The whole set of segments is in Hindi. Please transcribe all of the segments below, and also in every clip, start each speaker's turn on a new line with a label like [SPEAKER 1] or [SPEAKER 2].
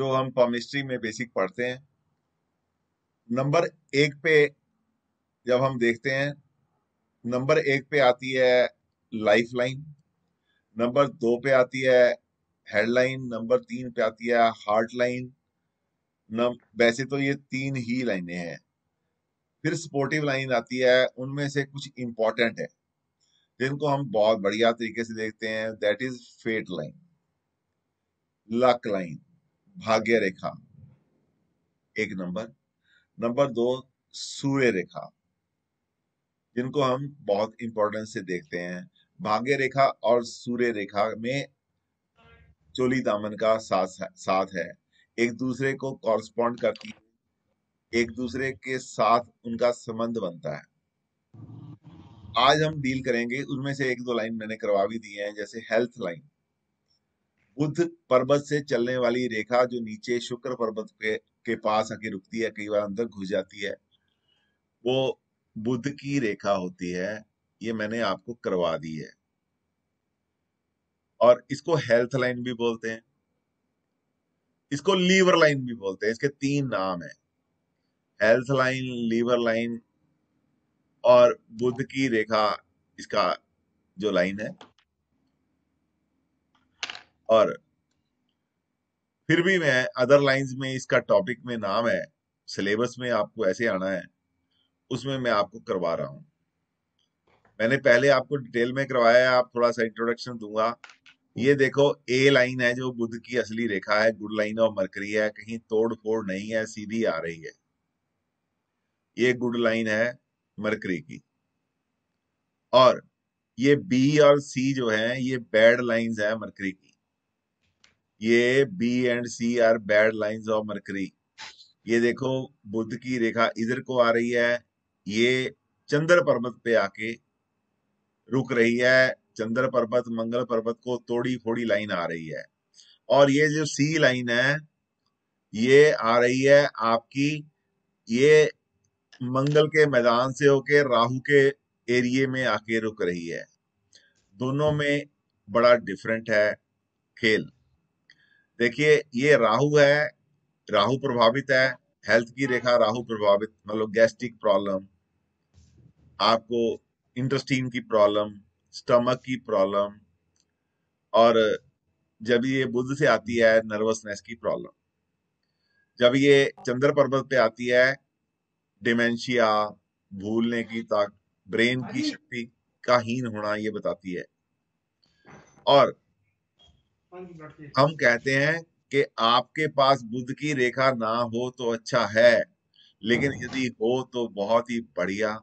[SPEAKER 1] जो हम केमिस्ट्री में बेसिक पढ़ते हैं। नंबर एक पे जब हम देखते हैं नंबर एक पे आती है लाइफ लाइन नंबर दो पे आती है हेडलाइन नंबर तीन पे आती है हार्ट लाइन वैसे तो ये तीन ही लाइनें हैं। फिर सपोर्टिव लाइन आती है, उनमें से कुछ इंपॉर्टेंट है, जिनको हम बहुत बढ़िया तरीके से देखते हैं that is fate line luck line भाग्य रेखा एक नंबर। नंबर दो सूर्य रेखा जिनको हम बहुत इंपॉर्टेंस से देखते हैं। भाग्य रेखा और सूर्य रेखा में चोली दामन का साथ साथ है। एक दूसरे को कॉरस्पॉन्ड करती है। एक दूसरे के साथ उनका संबंध बनता है। आज हम डील करेंगे, उनमें से एक दो लाइन मैंने करवा भी दी है, जैसे हेल्थ लाइन बुद्ध पर्वत से चलने वाली रेखा जो नीचे शुक्र पर्वत के, के पास आके रुकती है कई बार अंदर घुस जाती है वो बुद्ध की रेखा होती है ये मैंने आपको करवा दी है। और इसको हेल्थ लाइन भी बोलते हैं इसको लीवर लाइन भी बोलते हैं इसके तीन नाम है। हेल्थ लाइन लीवर लाइन और बुद्ध की रेखा इसका जो लाइन है और फिर भी मैं अदर लाइंस में इसका टॉपिक में नाम है सिलेबस में आपको ऐसे आना है, उसमें मैं आपको करवा रहा हूँ। मैंने पहले आपको डिटेल में करवाया है, आप थोड़ा सा इंट्रोडक्शन दूँगा। ये देखो ए लाइन है जो बुद्ध की असली रेखा है गुड लाइन ऑफ़ मरकरी है, कहीं तोड़ फोड़ नहीं है, सीधी आ रही है। ये गुड लाइन है मरकरी की। और ये बी और सी जो है, ये बैड लाइंस है मरकरी की। ये B and C are bad lines of Mercury ये देखो, बुद्ध की रेखा इधर को आ रही है, ये चंद्र पर्वत पे आके रुक रही है, चंद्र पर्वत, मंगल पर्वत को तोड़ी फोड़ी लाइन आ रही है। और ये जो सी लाइन है, ये आ रही है आपकी, ये मंगल के मैदान से होके राहु के एरिए में आके रुक रही है। दोनों में बड़ा डिफरेंट है खेल। देखिए ये राहु है राहु प्रभावित है हेल्थ की रेखा राहु प्रभावित मतलब गैस्ट्रिक प्रॉब्लम आपको इंटस्टीन की प्रॉब्लम स्टमक की प्रॉब्लम और जब ये बुद्ध से आती है नर्वसनेस की प्रॉब्लम जब ये चंद्र पर्वत पे आती है डिमेंशिया भूलने की ताक ब्रेन की शक्ति का हीन होना ये बताती है. और हम कहते हैं कि आपके पास बुद्ध की रेखा ना हो तो अच्छा है लेकिन यदि हो तो बहुत ही बढ़िया।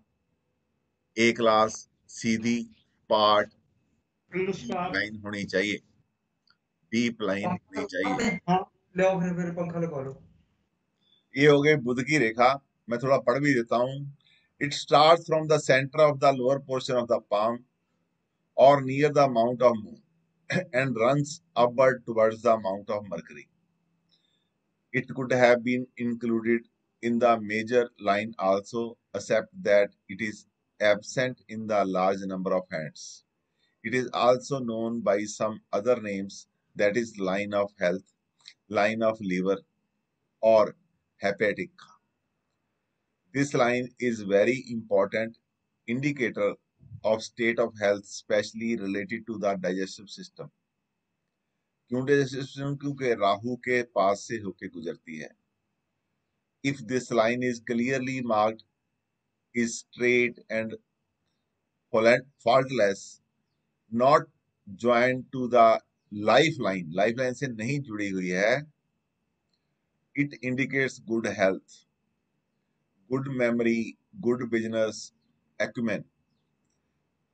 [SPEAKER 1] ए क्लास सीधी पार्ट लाइन होनी चाहिए। डीप लाइन होनी चाहिए। ये हो गई बुद्ध की रेखा। मैं थोड़ा पढ़ भी देता हूँ। It start from the centre of the lower portion of the palm और near the mount of moon and runs upward towards the mount of mercury it could have been included in the major line also except that it is absent in the large number of hands. It is also known by some other names that is line of health, line of liver or hepatic. This line is very important indicator of state of health especially related to the digestive system. क्यों डाइजेस्टिव सिस्टम क्योंकि राहु के पास से होके गुजरती है if this line is clearly marked is straight and faultless, not joined to the lifeline. Lifeline से नहीं जुड़ी हुई है. It indicates good health, good memory, good business acumen.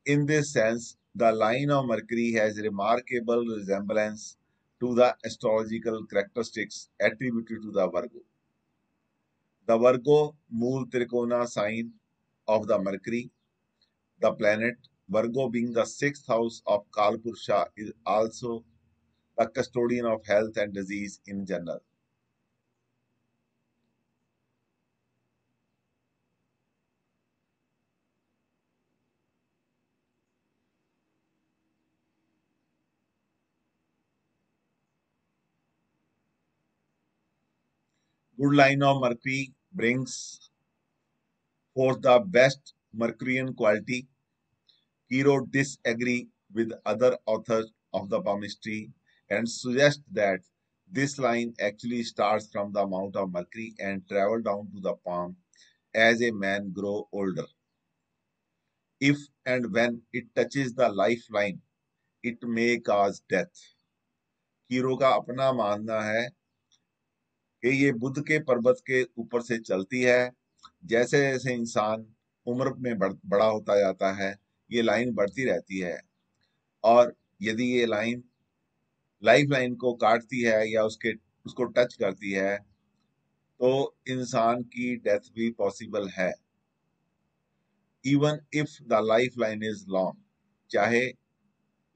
[SPEAKER 1] In this sense, the line of Mercury has remarkable resemblance to the astrological characteristics attributed to the Virgo. The Virgo Mool Trikona sign of the Mercury, the planet Virgo being the sixth house of Kalpurusha is also the custodian of health and disease in general. Good line of mercury brings forth the best mercurian quality Kiro disagree with other authors of the palmistry and suggest that this line actually starts from the mount of mercury and travel down to the palm as a man grow older if and when it touches the lifeline it may cause death Cheiro का अपना मानना है कि ये बुद्ध के पर्वत के ऊपर से चलती है। जैसे जैसे इंसान उम्र में बढ़, बड़ा होता जाता है ये लाइन बढ़ती रहती है। और यदि ये लाइन लाइफ लाइन को काटती है या उसके उसको टच करती है तो इंसान की डेथ भी पॉसिबल है। Even if the life line is long चाहे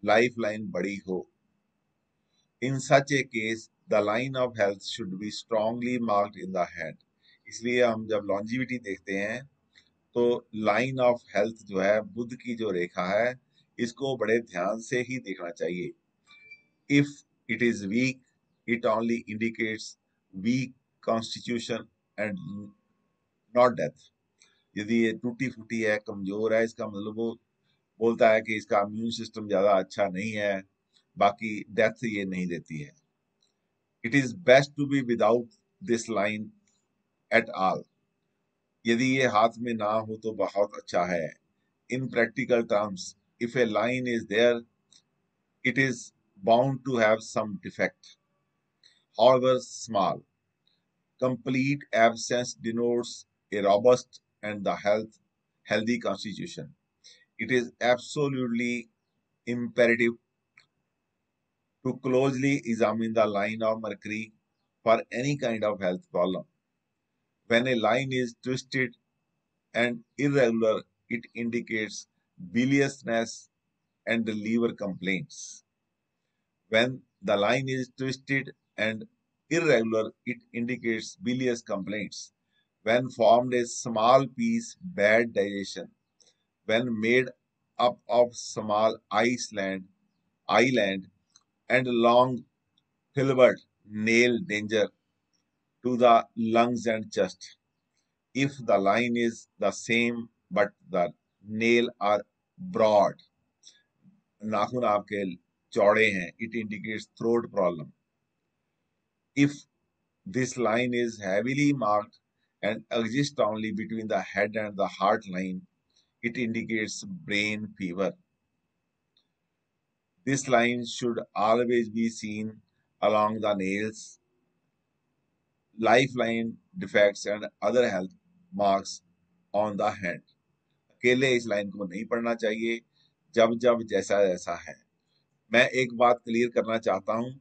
[SPEAKER 1] लाइफ लाइन बड़ी हो। In such a case the line of health should be strongly marked in the hand इसलिए हम जब लॉन्जिविटी देखते हैं तो लाइन ऑफ़ हेल्थ जो है, बुद्ध की जो रेखा है, इसको बड़े ध्यान से ही देखना चाहिए। If it is weak it only indicates weak constitution and not death यदि ये टूटी फूटी है, कमज़ोर है, इसका मतलब वो बोलता है कि इसका इम्यून सिस्टम ज़्यादा अच्छा नहीं है, बाकी डेथ ये नहीं देती है। it is best to be without this line at all यदि ये हाथ में ना हो तो बहुत अच्छा है in practical terms if a line is there it is bound to have some defect however small complete absence denotes a robust and the health healthy constitution it is absolutely imperative to closely examine the line of mercury for any kind of health problem when a line is twisted and irregular, it indicates biliousness and liver complaints. When the line is twisted and irregular, it indicates bilious complaints. When formed a small piece, bad digestion. When made up of small island, island and long filbert, nail danger to the lungs and chest. If the line is the same but the nail are broad, नाखून आपके चौड़े हैं, it indicates throat problem. If this line is heavily marked and exists only between the head and the heart line, it indicates brain fever. This line should always be seen along the nails lifeline defects and other health marks on the hand. अकेले इस लाइन को नहीं पढ़ना चाहिए जब जब जैसा जैसा है मैं एक बात क्लियर करना चाहता हूँ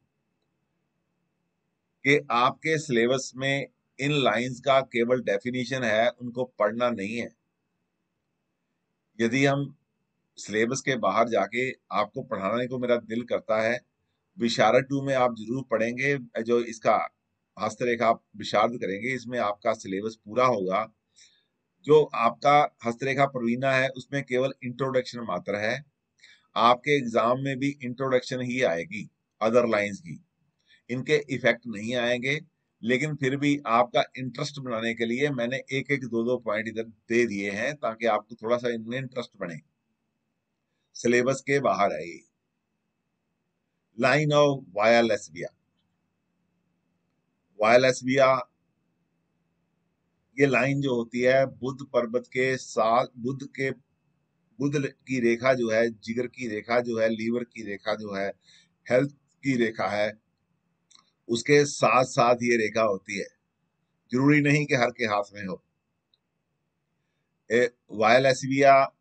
[SPEAKER 1] कि आपके सिलेबस में इन लाइंस का केवल डेफिनेशन है उनको पढ़ना नहीं है यदि हम सिलेबस के बाहर जाके आपको पढ़ाने को मेरा दिल करता है। विशारद टू में आप ज़रूर पढ़ेंगे, जो इसका हस्तरेखा आप विशारद करेंगे, इसमें आपका सिलेबस पूरा होगा। जो आपका हस्तरेखा प्रवीणा है, उसमें केवल इंट्रोडक्शन मात्र है। आपके एग्ज़ाम में भी इंट्रोडक्शन ही आएगी अदर लाइंस की। इनके इफ़ेक्ट नहीं आएँगे, लेकिन फिर भी आपका इंटरेस्ट बनाने के लिए मैंने एक एक दो दो पॉइंट इधर दे दिए हैं, ताकि आपको थोड़ा सा इनमें इंटरेस्ट बने। सिलेबस के बाहर आइए लाइन ऑफ़ वाया लेसबिया ये लाइन जो होती है, बुद्ध पर्वत के साथ, बुद्ध के, बुद्ध की रेखा जो है, जिगर की रेखा जो है, लीवर की रेखा जो है, हेल्थ की रेखा है, उसके साथ साथ ये रेखा होती है। ज़रूरी नहीं कि हर के हाथ में हो। वायलसबिया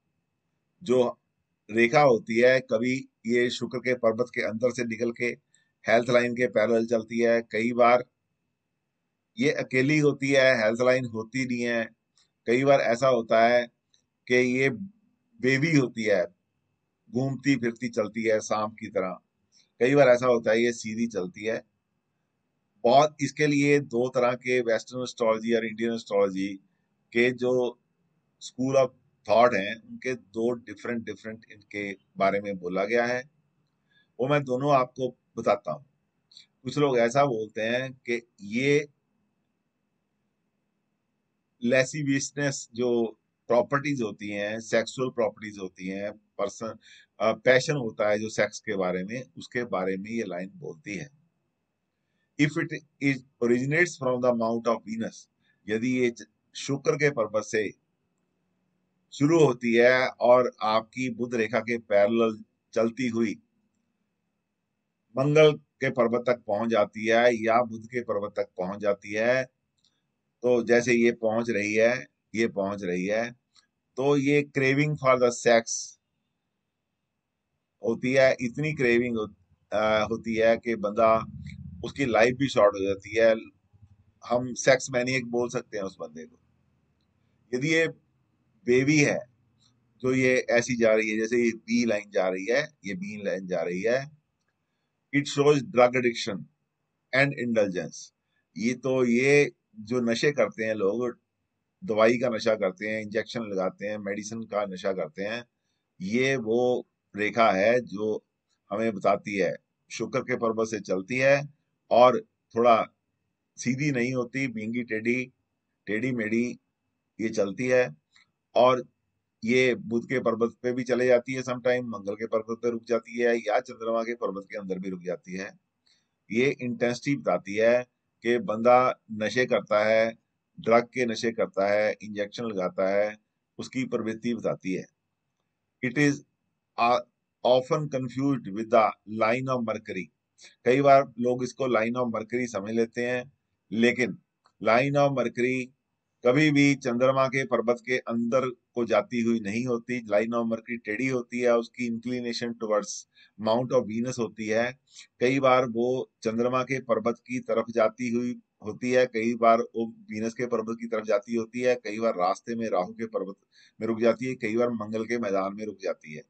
[SPEAKER 1] जो रेखा होती है, कभी ये शुक्र के पर्वत के अंदर से निकल के हेल्थ लाइन के पैरल चलती है, कई बार ये अकेली होती है हेल्थ लाइन होती नहीं है। कई बार ऐसा होता है कि ये बेबी होती है, घूमती फिरती चलती है सांप की तरह। कई बार ऐसा होता है, ये सीधी चलती है। बहुत इसके लिए दो तरह के वेस्टर्न एस्ट्रोलॉजी और इंडियन एस्ट्रोलॉजी के जो स्कूल ऑफ़ थॉट हैं, उनके दो डिफरेंट डिफरेंट इनके बारे में बोला गया है। वो मैं दोनों आपको बताता हूँ। कुछ लोग ऐसा बोलते हैं कि ये लेसिवियसनेस जो प्रॉपर्टीज़ होती हैं सेक्सुअल प्रॉपर्टीज़ होती हैं पर्सन पैशन होता है जो सेक्स के बारे में, उसके बारे में ये लाइन बोलती है। If it is originates from the mount of Venus यदि ये शुक्र के पर्वत से शुरू होती है और आपकी बुद्ध रेखा के पैरेलल चलती हुई मंगल के पर्वत तक पहुँच जाती है या बुद्ध के पर्वत तक पहुँच जाती है। तो जैसे ये पहुँच रही है, ये पहुँच रही है। तो ये क्रेविंग फॉर द सेक्स होती है, इतनी क्रेविंग होती है कि बंदा उसकी लाइफ भी शॉर्ट हो जाती है। हम सेक्स मैनियक बोल सकते हैं उस बंदे को। यदि ये बेबी है तो ये ऐसी जा रही है, जैसे ये बी लाइन जा रही है, ये बी लाइन जा रही है। It shows drug addiction and intelligence ये तो ये जो नशे करते हैं लोग, दवाई का नशा करते हैं इंजेक्शन लगाते हैं मेडिसिन का नशा करते हैं, ये वो रेखा है जो हमें बताती है। शुक्र के पर्वत से चलती है और थोड़ा सीधी नहीं होती, बिंगी टेढ़ी टेढ़ी मेढ़ी ये चलती है। और ये बुध के पर्वत पे भी चले जाती है समटाइम मंगल के पर्वत पे रुक जाती है या चंद्रमा के पर्वत के अंदर भी रुक जाती है। ये इंटेंसिटी बताती है कि बंदा नशे करता है ड्रग के नशे करता है इंजेक्शन लगाता है, उसकी प्रवृत्ति बताती है। It is often confuse with the line of Mercury कई बार लोग इसको लाइन ऑफ़ मरकरी समझ लेते हैं, लेकिन लाइन ऑफ़ मरकरी कभी भी चंद्रमा के पर्वत के अंदर को जाती हुई नहीं होती, लाइन ऑफ़ मरकरी टेढ़ी होती है, उसकी inclination towards mount of Venus होती है। कई बार वो चंद्रमा के पर्वत की तरफ़ जाती हुई होती है, कई बार वो वीनस के पर्वत की तरफ़ जाती होती है, कई बार रास्ते में राहु के पर्वत में रुक जाती है, कई बार मंगल के मैदान में रुक जाती है।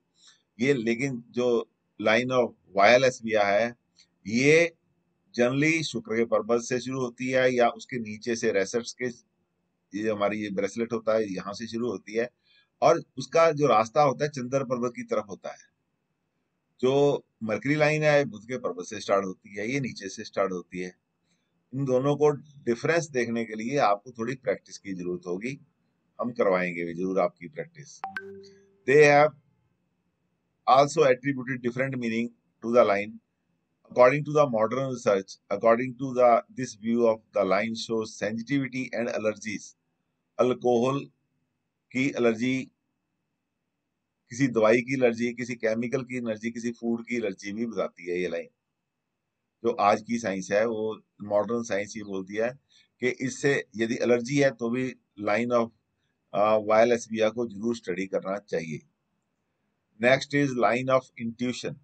[SPEAKER 1] ये लेकिन जो लाइन ऑफ़ वायरलेस है, ये जनरली शुक्र के पर्वत से शुरू होती है या उसके नीचे से रेसेट्स के ये हमारी ये ब्रेसलेट होता है, यहाँ से शुरू होती है और उसका जो रास्ता होता है चंद्र पर्वत की तरफ़ होता है। जो मरकरी लाइन है बुद्ध के पर्वत से स्टार्ट होती है, ये नीचे से स्टार्ट होती है। इन दोनों को डिफरेंस देखने के लिए आपको थोड़ी प्रैक्टिस की ज़रूरत होगी। हम करवाएँगे भी, ज़रूर आपकी practice. They have also attributed different meaning to the line according to the modern research, according to the, this view of the line shows sensitivity and allergies. Alcohol की एलर्जी किसी दवाई की एलर्जी किसी केमिकल की एलर्जी किसी फ़ूड की एलर्जी भी बताती है ये लाइन जो आज की साइंस है, वो मॉडर्न साइंस ये बोलती है कि इससे यदि एलर्जी है तो भी लाइन ऑफ़ वायल एसबिया को ज़रूर स्टडी करना चाहिए। Next is line of intuition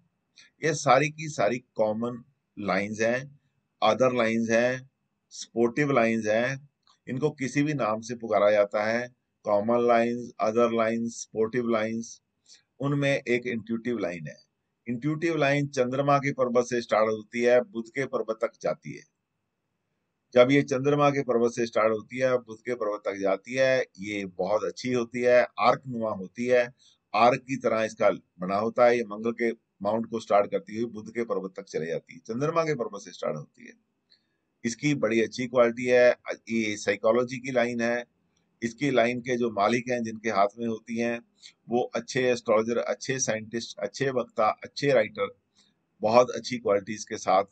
[SPEAKER 1] ये सारी की सारी कॉमन लाइंस हैं अदर लाइंस हैं स्पोर्टिव लाइंस हैं। इनको किसी भी नाम से पुकारा जाता है। Common lines other lines sportive lines उनमें एक इंट्यूटिव लाइन है। इंट्यूटिव लाइन चंद्रमा के पर्वत से स्टार्ट होती है, बुध के पर्वत तक जाती है। जब ये चंद्रमा के पर्वत से स्टार्ट होती है, बुध के पर्वत तक जाती है, ये बहुत अच्छी होती है आर्क नुमा होती है। आर्क की तरह इसका बना होता है, ये मंगल के माउंट को स्टार्ट करती हुई बुद्ध के पर्वत तक चले जाती है। चंद्रमा के पर्वत से स्टार्ट होती है। इसकी बड़ी अच्छी क्वालिटी है। ये साइकोलॉजी की लाइन है। इसकी लाइन के जो मालिक हैं जिनके हाथ में होती हैं वो अच्छे एस्ट्रोलॉजर अच्छे साइंटिस्ट अच्छे वक्ता अच्छे राइटर बहुत अच्छी क्वालिटीज के साथ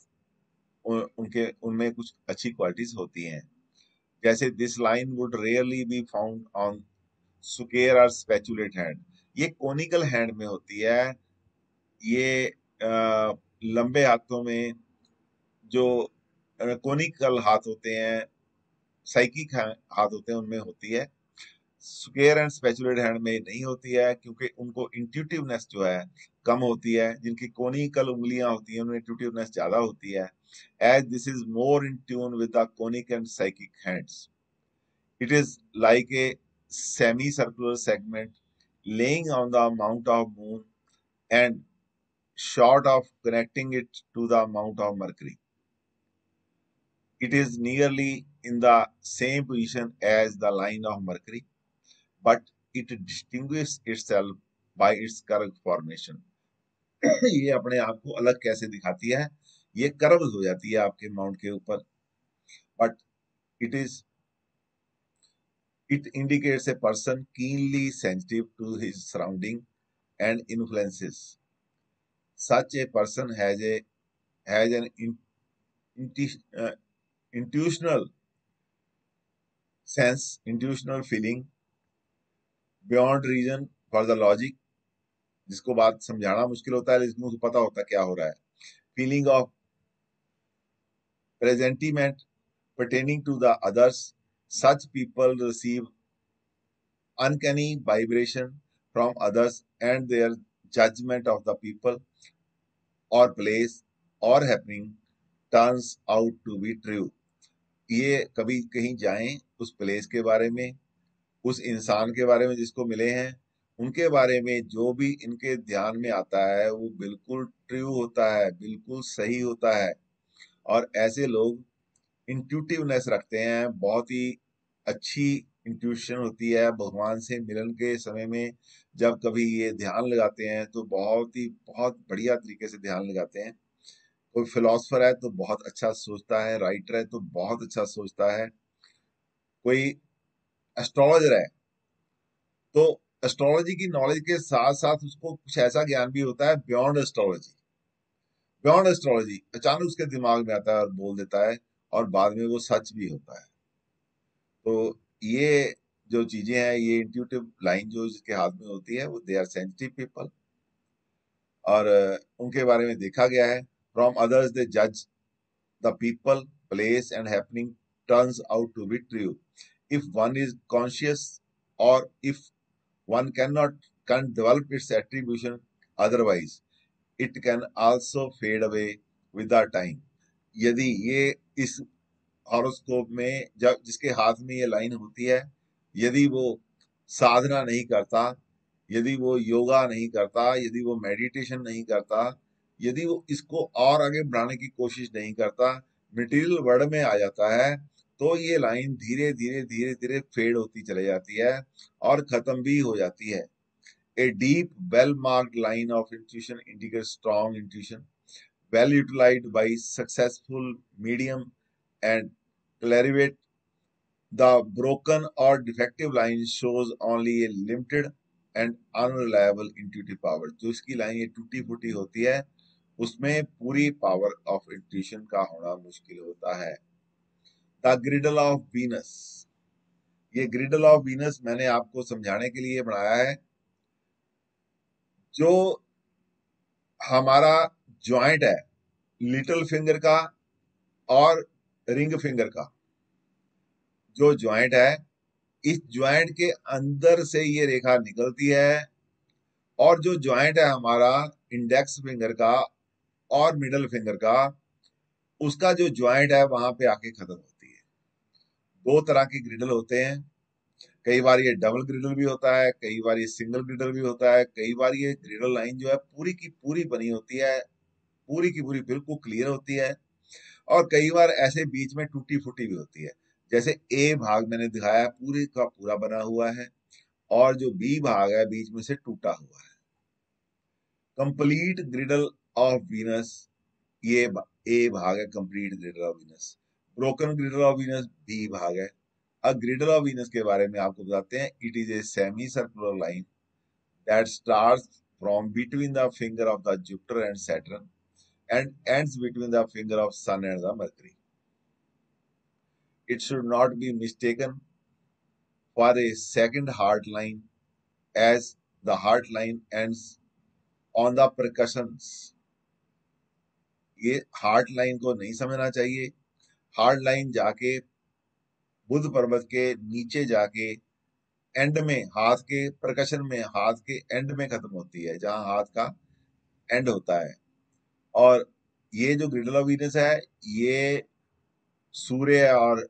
[SPEAKER 1] उन, उनके उनमें कुछ अच्छी क्वालिटीज होती हैं। जैसे this line would rarely be found on square और स्पेचुलेट हैंड ये कोनिकल हैंड में होती है। ये लंबे हाथों में जो कोनिकल हाथ होते हैं, साइकिक हाथ होते हैं, उनमें होती है। स्क्वेयर एंड स्पेचुलेट हैंड में नहीं होती है, क्योंकि उनको इंट्यूटिवनेस जो है, कम होती है। जिनकी कोनिकल उंगलियाँ होती हैं, उनमें इंट्यूटिवनेस ज़्यादा होती है। As this is more in tune with the conic and psychic hands. It is like a semi circular segment laying on the mount of moon and short of connecting it to the mount of Mercury. It is nearly in the same position as the line of Mercury, but it distinguishes itself by its curve formation. ये अपने आप को अलग कैसे दिखाती है ये कर्व हो जाती है आपके माउंट के ऊपर but it is It indicates a person keenly sensitive to his surrounding and influences. Such a person has a has an in, uh, intuitional sense, intuitional feeling beyond reason for the logic जिसको बात समझाना मुश्किल होता है लेकिन उसको पता होता क्या हो रहा है feeling of presentiment pertaining to the others, such people receive uncanny vibration from others and their judgment of the people or place और happening turns out to be true ये कभी कहीं जाएँ, उस प्लेस के बारे में, उस इंसान के बारे में जिसको मिले हैं, उनके बारे में जो भी इनके ध्यान में आता है, वो बिल्कुल ट्रू होता है, बिल्कुल सही होता है। और ऐसे लोग इंट्यूटिवनेस रखते हैं, बहुत ही अच्छी इंट्यूशन होती है, भगवान से मिलन के समय में जब कभी ये ध्यान लगाते हैं तो बहुत ही, बहुत बढ़िया तरीके से ध्यान लगाते हैं। कोई फिलोसफर है तो बहुत अच्छा सोचता है राइटर है तो बहुत अच्छा सोचता है। कोई एस्ट्रोलॉजर है तो एस्ट्रोलॉजी की नॉलेज के साथ साथ उसको कुछ ऐसा ज्ञान भी होता है बियॉन्ड एस्ट्रोलॉजी बियॉन्ड एस्ट्रोलॉजी अचानक उसके दिमाग में आता है और बोल देता है और बाद में वो सच भी होता है। तो ये जो चीज़ें हैं, ये इंट्यूटिव लाइन जो जिसके हाथ में होती है, वो दे आर सेंसिटिव पीपल और उनके बारे में देखा गया है। फ्रॉम अदर्स दे जज the people place and happening turns out to be true if one is conscious और if one can not can develop its attribution otherwise it can also fade away with the time यदि ये इस हॉरोस्कोप में, जब जिसके हाथ में ये लाइन होती है, यदि वो साधना नहीं करता, यदि वो योगा नहीं करता, यदि वो मेडिटेशन नहीं करता, यदि वो इसको और आगे बढ़ाने की कोशिश नहीं करता मटेरियल वर्ड में आ जाता है तो ये लाइन धीरे धीरे धीरे धीरे फेड होती चले जाती है और खत्म भी हो जाती है। A deep well marked line of intuition indicate strong intuition well utilise by successful medium and clarivate. The broken or defective line shows only a limited and unreliable intuitive power. जो इसकी लाइन ये टूटी फूटी होती है, उसमें पूरी पावर ऑफ़ इंट्यूशन का होना मुश्किल होता है द ग्रिडल ऑफ़ वीनस ये ग्रिडल ऑफ़ वीनस मैंने आपको समझाने के लिए बनाया है जो हमारा ज्वाइंट है लिटिल फिंगर का, और रिंग फिंगर का। जो ज्वाइंट है, इस ज्वाइंट के अंदर से ये रेखा निकलती है और जो ज्वाइंट है हमारा इंडेक्स फिंगर का और मिडल फिंगर का, उसका जो ज्वाइंट है वहाँ पे आके खत्म होती है। दो तरह के ग्रिडल होते हैं। कई बार ये डबल ग्रिडल भी होता है, कई बार ये सिंगल ग्रिडल भी होता है, कई बार ये ग्रिडल लाइन जो है पूरी की पूरी बनी होती है, पूरी की पूरी बिल्कुल क्लियर होती है। और कई बार ऐसे बीच में टूटी फूटी भी होती है। जैसे ए भाग मैंने दिखाया, पूरे का पूरा बना हुआ है और जो बी भाग है, बीच में से टूटा हुआ है। कंप्लीट ग्रिडल ऑफ़ वीनस ये ए भाग है complete girdle of Venus broken girdle of Venus B भाग है। अब ग्रिडल ऑफ़ वीनस के बारे में आपको बताते हैं। It is a semi circular line that start from between the finger of the Jupiter and Saturn and ends between the finger of Sun and the Mercury. It should not be mistaken for a second heart line as the heart line ends on the percussions. ये हार्ट लाइन को नहीं समझना चाहिए हार्ट लाइन जाके बुद्ध पर्वत के नीचे जाके एंड में हाथ के प्रकशन में हाथ के एंड में खत्म होती है जहाँ हाथ का एंड होता है और ये जो ग्रिडल वीनस है, ये सूर्य और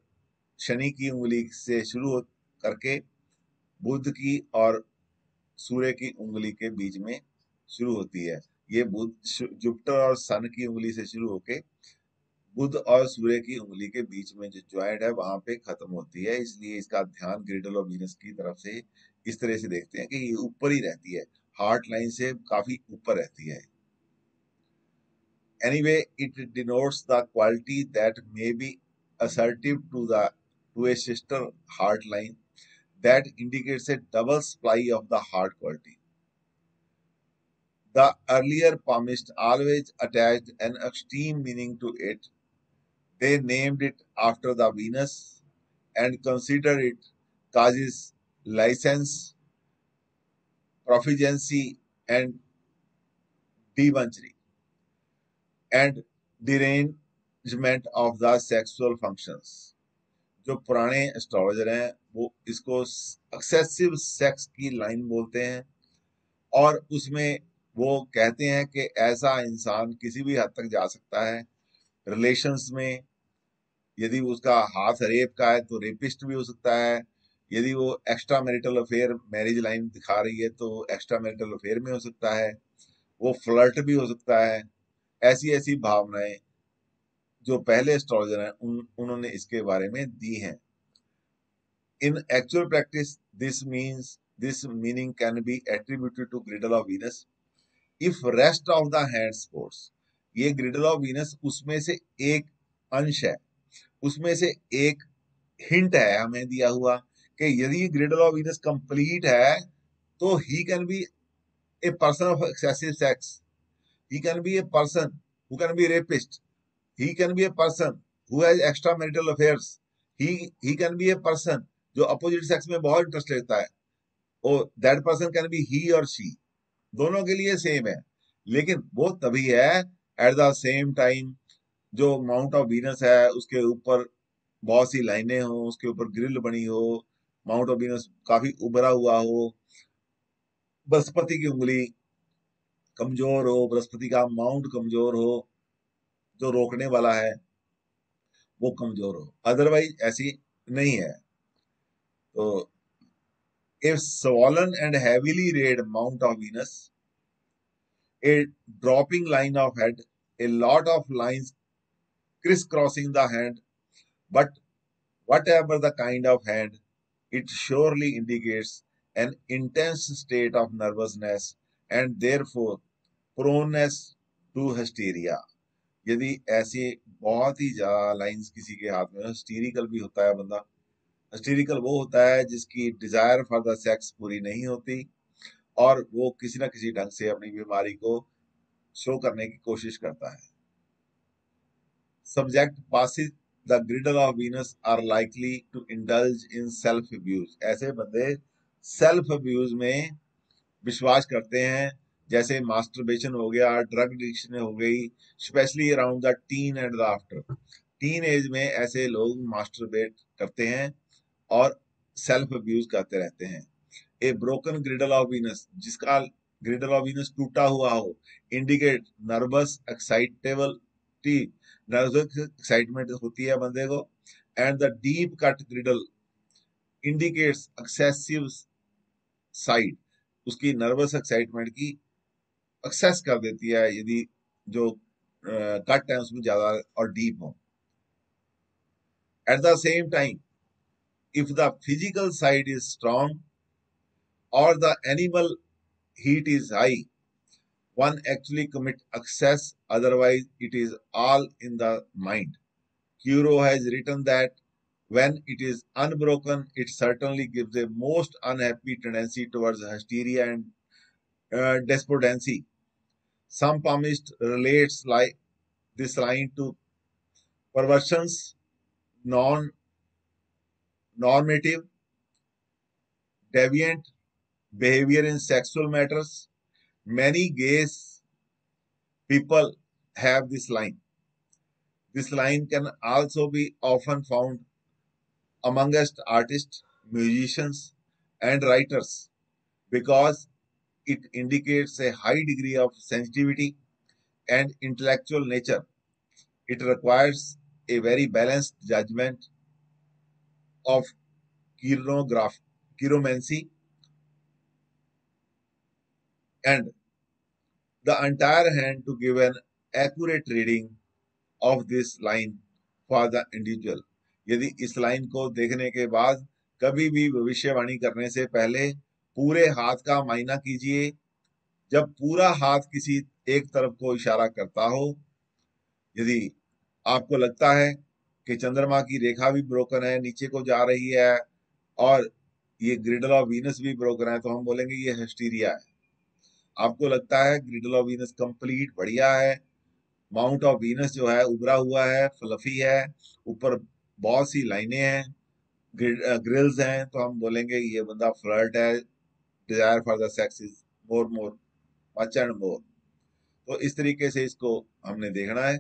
[SPEAKER 1] शनि की उंगली से शुरू करके बुद्ध की और सूर्य की उंगली के बीच में शुरू होती है। ये बुद्ध जुपिटर और सन की उंगली से शुरू होके बुद्ध और सूर्य की उंगली के बीच में जो ज्वाइंट है, वहाँ पे खत्म होती है। इसलिए इसका ध्यान ग्रिडल ऑफ़ वीनस की तरफ़ से इस तरह से देखते हैं कि ये ऊपर ही रहती है। हार्ट लाइन से काफ़ी ऊपर रहती है। Anyway, it denotes the quality that may be assertive to the to a sister heart line. that indicates a double supply of the hard quality. The earlier palmist always attached an extreme meaning to it. They named it after the Venus and considered it causes license, proficiency, and debauchery, and derangement of the sexual functions. जो पुराने एस्ट्रोलॉजर हैं, वो इसको एक्सेसिव सेक्स की लाइन बोलते हैं और उसमें वो कहते हैं कि ऐसा इंसान किसी भी हद तक जा सकता है। रिलेशंस में यदि उसका हाथ रेप का है तो रेपिस्ट भी हो सकता है। यदि वो extra marital affair marriage line दिखा रही है तो एक्स्ट्रा मैरिटल अफेयर में हो सकता है। वो फ्लर्ट भी हो सकता है। ऐसी ऐसी भावनाएँ जो पहले एस्ट्रोलॉजर हैं, उन, उन्होंने इसके बारे में दी हैं। In actual practice this means this meaning can be attributed to girdle of Venus if rest of the hand sports ये ग्रिडल ऑफ़ वीनस उसमें से एक अंश है। उसमें से एक हिंट है, हमें दिया हुआ कि यदि ग्रिडल ऑफ़ वीनस कंप्लीट है तो he can be a person of excessive sex he can be a person who can be rapist he can be a person who has extra affairs. He he can be a person जो अपोजिट सेक्स में बहुत इंटरेस्ट लेता है। और that person can be he और शी दोनों के लिए सेम है। लेकिन वो तभी है एट द सेम टाइम जो माउंट ऑफ़ वीनस है, उसके ऊपर बहुत सी लाइनें हो, उसके ऊपर ग्रिल बनी हो माउंट ऑफ़ वीनस काफ़ी उभरा हुआ हो, बृहस्पति की उंगली कमज़ोर हो, बृहस्पति का माउंट कमज़ोर हो, जो रोकने वाला है, वो कमज़ोर हो। अदरवाइज़ ऐसी नहीं है। तो if swollen and heavily red mount of Venus a dropping line of head a lot of line criss crossing the hand but whatever the kind of hand it surely indicates an intense state of nervousness and therefore proneness to hysteria. यदि ऐसे बहुत ही ज़्यादा लाइंस किसी के हाथ में हिस्टीरिकल भी होता है बंदा। हिस्टीरिकल वो होता है जिसकी डिज़ायर फॉर द सेक्स पूरी नहीं होती और वो किसी ना किसी ढंग से अपनी बीमारी को शो करने की कोशिश करता है। Subject possess the girdle of Venus are likely to indulge in self abuse ऐसे बंदे सेल्फ अब्यूज में विश्वास करते हैं। जैसे मास्टरबेशन हो गया ड्रग एडिक्शन हो गई especially around the teen and the after teen age में ऐसे लोग मास्टरबेट करते हैं और सेल्फ अब्यूज करते रहते हैं। A broken girdle of Venus जिसका ग्रिडल ऑफ़ वीनस टूटा हुआ हो indicate nervous excitability nervous excitement होती है बंदे को। And the deep cut girdle indicates excessive side उसकी नर्वस एक्साइटमेंट की एक्सेस कर देती है यदि जो कट है उसमें ज़्यादा और डीप हो। At the same time if the physical side is strong और the animal heat is high one actually commit excess otherwise it is all in the mind Cheiro has written that when it is unbroken, it certainly gives a most unhappy tendency towards hysteria and uh, despondency. Some palmist relates like this line to perversions, non normative, deviant behavior in sexual matters. Many gays people have this line. This line can also be often found amongst artists, musicians, and writers because it indicates a high degree of sensitivity and intellectual nature. It requires a very balanced judgment of chiromancy and the entire hand to give an accurate reading of this line for the individual. यदि इस लाइन को देखने के बाद कभी भी भविष्यवाणी करने से पहले पूरे हाथ का मायना कीजिए। जब पूरा हाथ किसी एक तरफ़ को इशारा करता हो, यदि आपको लगता है कि चंद्रमा की रेखा भी ब्रोकन है, नीचे को जा रही है और ये ग्रिडल ऑफ़ वीनस भी ब्रोकन है तो हम बोलेंगे ये हिस्टीरिया है। आपको लगता है ग्रिडल ऑफ़ वीनस कंप्लीट बढ़िया है माउंट ऑफ़ वीनस जो है, उभरा हुआ है फ्लफी है, ऊपर बहुत सी लाइनें हैं ग्रिल्स हैं तो हम बोलेंगे ये बंदा फ्लर्ट है desire for the sex is more more much and more तो इस तरीके से इसको हमने देखना है।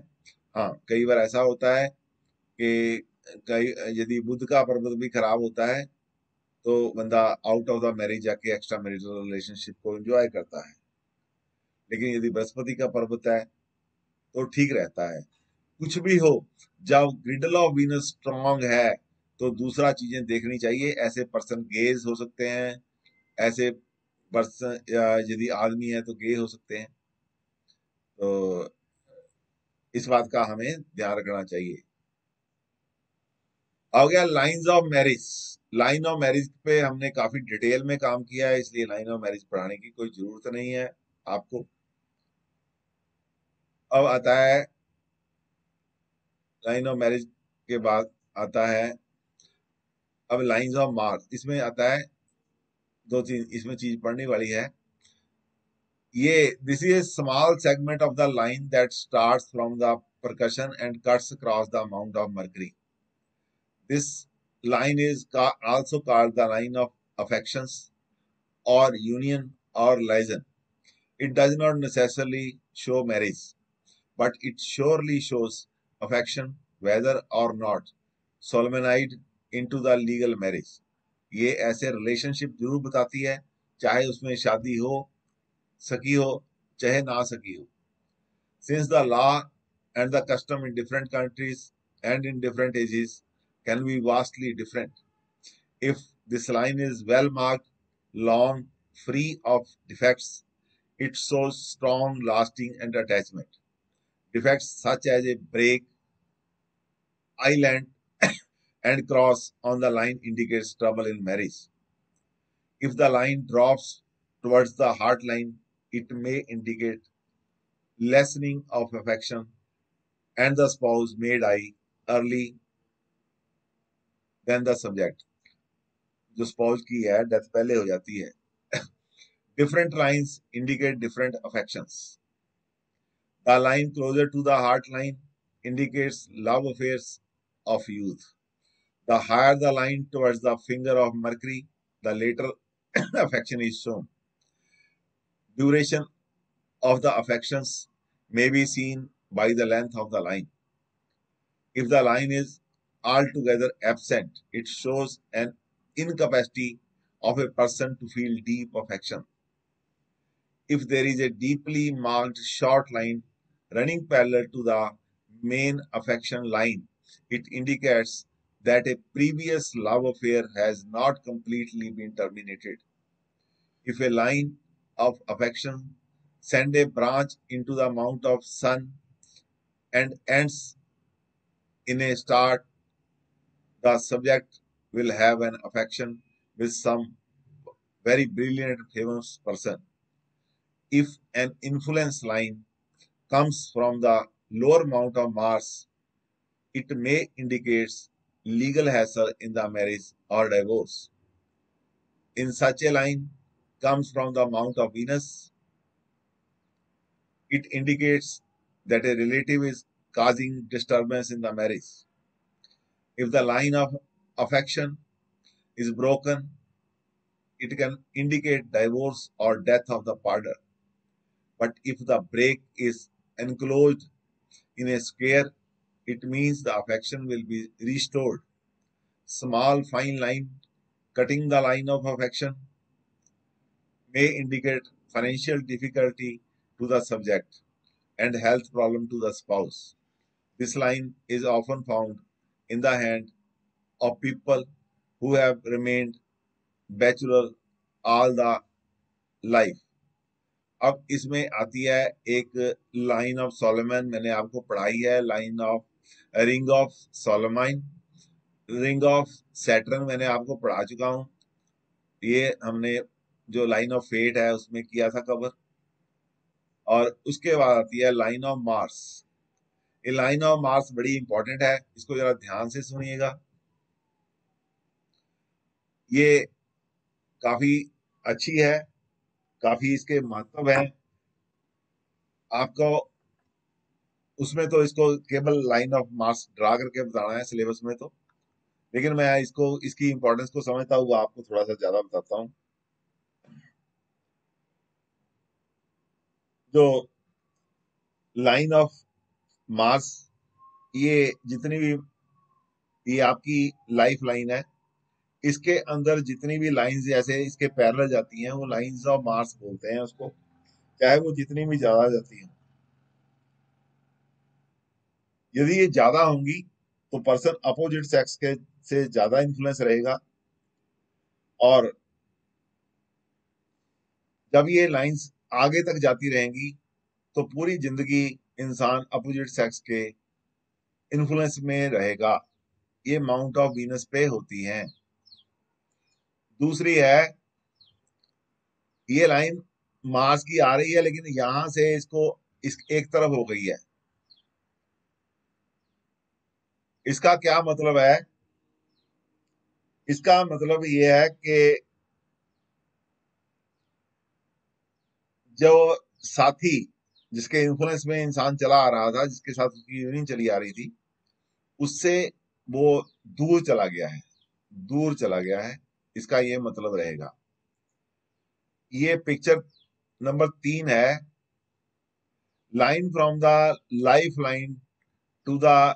[SPEAKER 1] हाँ कई बार ऐसा होता है कि कई, यदि बुद्ध का पर्वत भी खराब होता है तो बंदा आउट ऑफ़ द मैरिज जाके एक्स्ट्रा मैरिटल रिलेशनशिप को एंजॉय करता है। लेकिन यदि बृहस्पति का पर्वत है तो ठीक रहता है। कुछ भी हो, जब ग्रिडल ऑफ़ वीनस स्ट्रॉन्ग है तो दूसरा चीज़ें देखनी चाहिए। ऐसे पर्सन गेज हो सकते हैं, ऐसे पर्सन यदि आदमी है तो गे हो सकते हैं। तो इस बात का हमें ध्यान रखना चाहिए। आ गया lines of marriage line of marriage पे हमने काफ़ी डिटेल में काम किया है, इसलिए लाइन ऑफ़ मैरिज पढ़ाने की कोई ज़रूरत नहीं है आपको। अब आता है लाइन ऑफ़ मैरिज के बाद आता है। अब लाइन ऑफ़ मार्स, इसमें आता है दो चीज़, इसमें चीज़ पढ़ने वाली है। ये this is a small segment of the line that start from the percussion and cuts cross the mount of Mercury this line is also called the line of affection और यूनियन और liaison it does not necessarily show marriage but it surely shows affection whether or not solemnized into the legal marriage. ये ऐसे रिलेशनशिप जरूर बताती है चाहे उसमें शादी हो सकी हो चाहे ना सकी हो since the law and the custom in different countries and in different ages can be vastly different if this line is well marked long free of defects, it shows strong, lasting, and attachment. Defects such as a break, island, and cross on the line indicates trouble in marriage. If the line drops towards the heart line, it may indicate lessening of affection and the spouse may die early than the subject. जो स्पाउस की है डेथ पहले हो जाती है different lines indicate different affections the line closer to the heart line indicates love affairs of youth the higher the line towards the finger of Mercury, the later affection is shown. Duration of the affections may be seen by the length of the line. If the line is altogether absent, it shows an incapacity of a person to feel deep affection. If there is a deeply marked short line running parallel to the main affection line, it indicates that a previous love affair has not completely been terminated. If a line of affection send a branch into the mount of sun and ends in a star, the subject will have an affection with some very brilliant famous person. If an influence line comes from the lower mount of Mars, it may indicate legal hassle in the marriage or divorce. In such a line comes from the mount of Venus. It indicates that a relative is causing disturbance in the marriage. If the line of affection is broken, it can indicate divorce or death of the partner. But if the break is enclosed in a square it means the affection will be restored. Small fine line cutting the line of affection may indicate financial difficulty to the subject and health problem to the spouse. This line is often found in the hand of people who have remained bachelor all the life. अब इसमें आती है एक लाइन ऑफ़ सोलोमन मैंने आपको पढ़ाई है line of ring of Solomon ring of Saturn मैंने आपको पढ़ा चुका हूँ। ये हमने जो लाइन ऑफ़ फेट है, उसमें किया था कवर और उसके बाद आती है लाइन ऑफ़ मार्स ये लाइन ऑफ़ मार्स बड़ी इंपॉर्टेंट है, इसको जरा ध्यान से सुनिएगा। ये काफ़ी अच्छी है। काफ़ी इसके महत्व है। आपको उसमें तो इसको केवल लाइन ऑफ़ मार्क्स ड्रा करके बताना है सिलेबस में तो। लेकिन मैं इसको, इसकी इंपॉर्टेंस को समझता हुआ आपको थोड़ा सा ज़्यादा बताता हूँ। जो लाइन ऑफ़ मार्स ये जितनी भी, ये आपकी लाइफ लाइन है इसके अंदर जितनी भी लाइंस जैसे इसके पैरल जाती हैं, वो लाइंस ऑफ़ मार्स बोलते हैं उसको। चाहे वो जितनी भी ज़्यादा जाती हैं। यदि ये ज़्यादा होंगी तो पर्सन अपोजिट सेक्स के, से ज़्यादा इन्फ्लुएंस रहेगा। और जब ये लाइंस आगे तक जाती रहेंगी तो पूरी ज़िंदगी इंसान अपोजिट सेक्स के इन्फ्लुएंस में रहेगा। ये माउंट ऑफ़ वीनस पे होती हैं। दूसरी है, ये लाइन मार्स की आ रही है, लेकिन यहाँ से इसको इस एक तरफ़ हो गई है। इसका क्या मतलब है? इसका मतलब ये है कि जो साथी जिसके इन्फ्लुएंस में इंसान चला आ रहा था, जिसके साथ उसकी यूनियन चली आ रही थी, उससे वो दूर चला गया है, दूर चला गया है। इसका ये मतलब रहेगा? ये पिक्चर नंबर तीन है। Line from the life line to the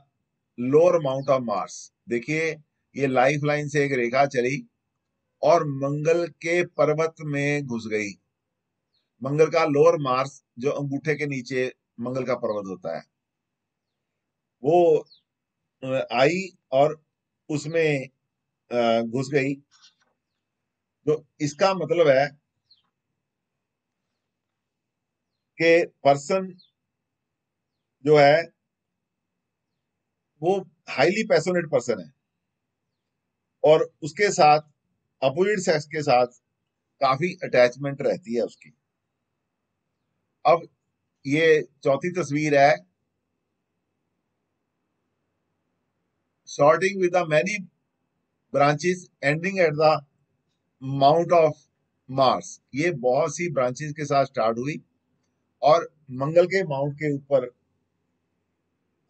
[SPEAKER 1] lower mount of Mars देखिए, ये लाइफ लाइन से एक रेखा चली और मंगल के पर्वत में घुस गई। मंगल का लोअर मार्स जो अंगूठे के नीचे मंगल का पर्वत होता है, वो आई और उसमें घुस गई। तो इसका मतलब है कि पर्सन जो है, वो हाईली पैसोनेट पर्सन है। और उसके साथ अपोजिट सेक्स के साथ काफ़ी अटैचमेंट रहती है उसकी। अब ये चौथी तस्वीर है। Starting with the many branches ending at the mount of Mars ये बहुत सी ब्रांचेस के साथ स्टार्ट हुई और मंगल के माउंट के ऊपर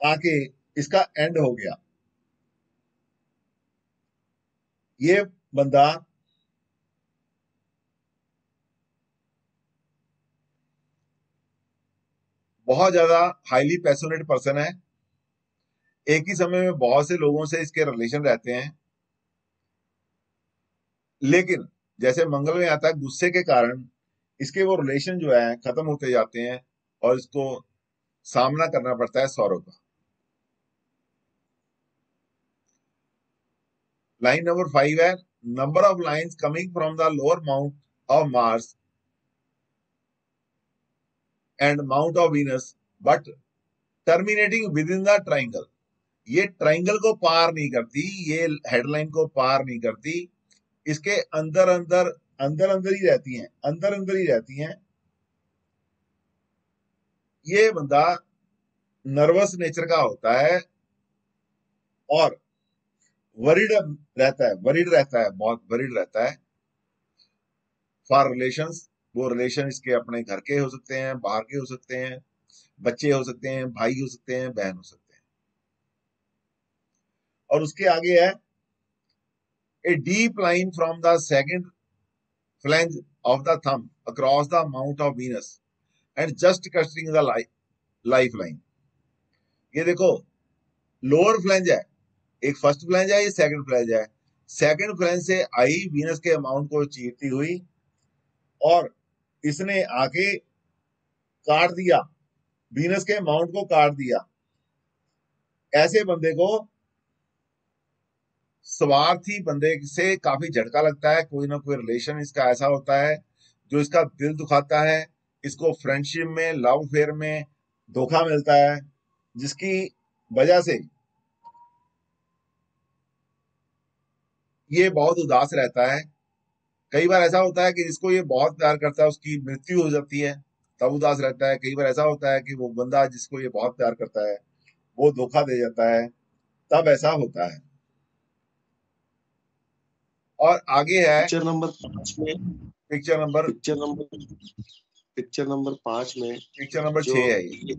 [SPEAKER 1] आके इसका एंड हो गया। ये बंदा बहुत ज़्यादा हाईली पैसोनेट पर्सन है। एक ही समय में बहुत से लोगों से इसके रिलेशन रहते हैं। लेकिन जैसे मंगल में आता है, गुस्से के कारण इसके वो रिलेशन जो है, खत्म होते जाते हैं और इसको सामना करना पड़ता है सौरव का। लाइन नंबर फाइव है number of lines coming from the lower mount of Mars and mount of Venus but terminating within the triangle ये ट्राइंगल को पार नहीं करती, ये हेडलाइन को पार नहीं करती इसके अंदर अंदर अंदर अंदर ही रहती हैं, अंदर अंदर ही रहती हैं। ये बंदा नर्वस नेचर का होता है और वरिड रहता है वरिड रहता है, बहुत वरिड रहता है। फॉर रिलेशन वो रिलेशन इसके अपने घर के हो सकते हैं, बाहर के हो सकते हैं, बच्चे हो सकते हैं, भाई हो सकते हैं, बहन हो सकते हैं। और उसके आगे है a deep line from the second phalange of the thumb across the mount of Venus and just cutting the life line ये देखो लोअर फ्लैंज है, एक फ़र्स्ट फ्लैंज है, ये सेकंड फ्लैंज है। सेकंड फ्लैंज से आई वीनस के अमाउंट को चीरती हुई और इसने आके काट दिया वीनस के अमाउंट को काट दिया। ऐसे बंदे को स्वार्थी बंदे से काफ़ी झटका लगता है, कोई ना कोई रिलेशन इसका ऐसा होता है जो इसका दिल दुखाता है, इसको फ्रेंडशिप में लव फेयर में धोखा मिलता है, जिसकी वजह से ये बहुत उदास रहता है। कई बार ऐसा होता है कि जिसको ये बहुत प्यार करता है, उसकी मृत्यु हो जाती है, तब उदास रहता है। कई बार ऐसा होता है कि वो बंदा जिसको ये बहुत प्यार करता है, वो धोखा दे जाता है, तब ऐसा होता है। और आगे है
[SPEAKER 2] पिक्चर नंबर पाँच में।
[SPEAKER 1] Picture number
[SPEAKER 2] picture number picture number पाँच में
[SPEAKER 1] पिक्चर नंबर छह है ये।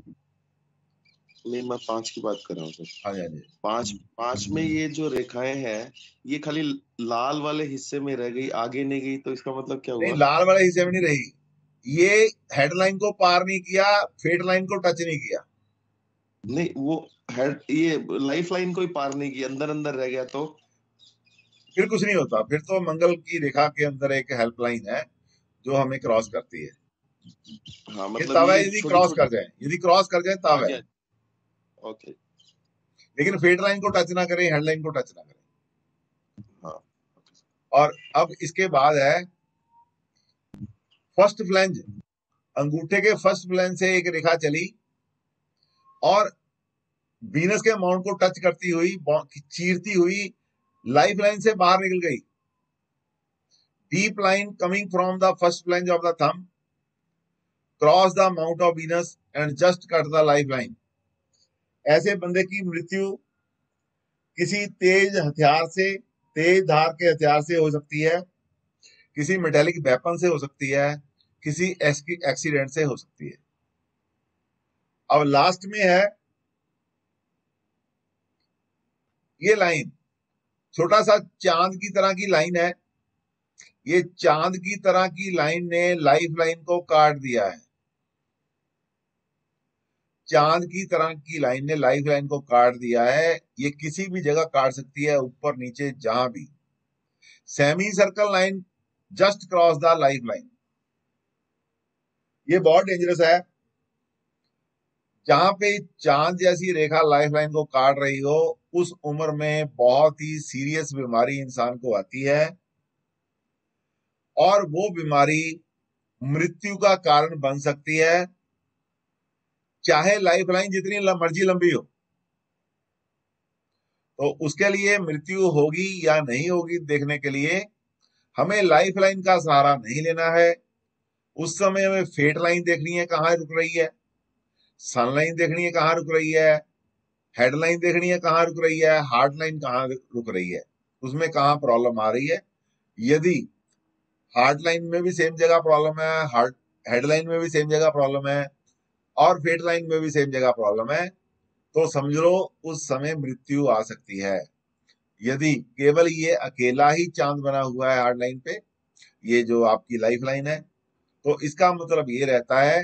[SPEAKER 2] नहीं मैं पाँच की बात कर रहा हूँ सर।
[SPEAKER 1] हाँ हाँ
[SPEAKER 2] पाँच पाँच में ये जो रेखाएँ हैं ये खाली लाल वाले हिस्से में रह गई आगे नहीं गई तो इसका मतलब क्या
[SPEAKER 1] नहीं
[SPEAKER 2] हुआ
[SPEAKER 1] लाल वाले हिस्से में नहीं रही। ये हेडलाइन को पार नहीं किया फेट लाइन को टच नहीं किया।
[SPEAKER 2] नहीं वो हेड ये लाइफ लाइन को ही पार नहीं किया अंदर अंदर रह गया तो।
[SPEAKER 1] फिर कुछ नहीं होता। फिर तो मंगल की रेखा के अंदर एक हेल्पलाइन है जो हमें क्रॉस करती है।
[SPEAKER 2] हाँ मतलब
[SPEAKER 1] है यदि क्रॉस कर जाए यदि क्रॉस कर जाए तब है।
[SPEAKER 2] ओके
[SPEAKER 1] लेकिन फेट लाइन को टच ना करें हेडलाइन को टच ना करें।
[SPEAKER 2] हाँ।
[SPEAKER 1] और अब इसके बाद है फ़र्स्ट फ्लैंज अंगूठे के फ़र्स्ट फ्लैंज से एक रेखा चली और बीनस के माउंट को टच करती हुई चीरती हुई लाइफ लाइन से बाहर निकल गई। Deep line coming from the first phalange of the thumb cross the mount of Venus and just cut the life line ऐसे बंदे की मृत्यु किसी तेज हथियार से, तेज धार के हथियार से हो सकती है, किसी मेटेलिक वेपन से हो सकती है, किसी एक्सीडेंट से हो सकती है। अब लास्ट में है ये लाइन छोटा सा चाँद की तरह की लाइन है। ये चाँद की तरह की लाइन ने लाइफ लाइन को काट दिया है। चाँद की तरह की लाइन ने लाइफ लाइन को काट दिया है। ये किसी भी जगह काट सकती है, ऊपर, नीचे, जहाँ भी। Semi circle line, just cross the life line ये बहुत डेंजरस है। जहाँ पे चाँद जैसी रेखा लाइफ लाइन को काट रही हो, उस उम्र में बहुत ही सीरियस बीमारी इंसान को आती है। और वो बीमारी मृत्यु का कारण बन सकती है। चाहे लाइफ लाइन जितनी मर्ज़ी लंबी हो। तो उसके लिए मृत्यु होगी या नहीं होगी देखने के लिए हमें लाइफ लाइन का सहारा नहीं लेना है। उस समय हमें फेट लाइन देखनी है, कहाँ रुक रही है। सनलाइन देखनी है कहाँ रुक रही है? हेडलाइन देखनी है कहाँ रुक रही है? हार्ट लाइन कहाँ रुक रही है? उसमें कहाँ प्रॉब्लम आ रही है? यदि हार्ट लाइन में भी सेम जगह प्रॉब्लम है हार्ट हेडलाइन में भी सेम जगह प्रॉब्लम है और फेट लाइन में भी सेम जगह प्रॉब्लम है तो समझ लो उस समय मृत्यु आ सकती है। यदि केवल ये अकेला ही चाँद बना हुआ है हार्ट लाइन पे, ये जो आपकी लाइफ लाइन है तो इसका मतलब ये रहता है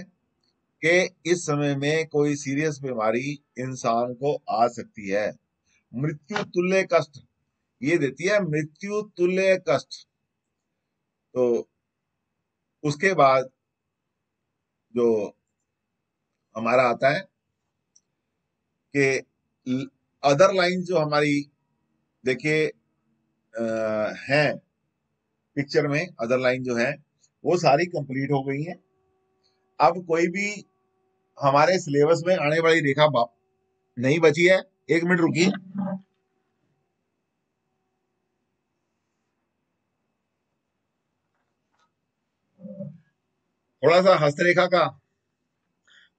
[SPEAKER 1] कि इस समय में कोई सीरियस बीमारी इंसान को आ सकती है। मृत्यु तुल्य कष्ट, ये देती है मृत्यु तुल्य कष्ट। तो उसके बाद जो हमारा आता है कि अदर लाइन जो हमारी, देखिए हैं पिक्चर में अदर लाइन जो है, वो सारी कंप्लीट हो गई है। अब कोई भी हमारे सिलेबस में आने वाली रेखा नहीं बची है। एक मिनट रुकी थोड़ा सा हस्तरेखा का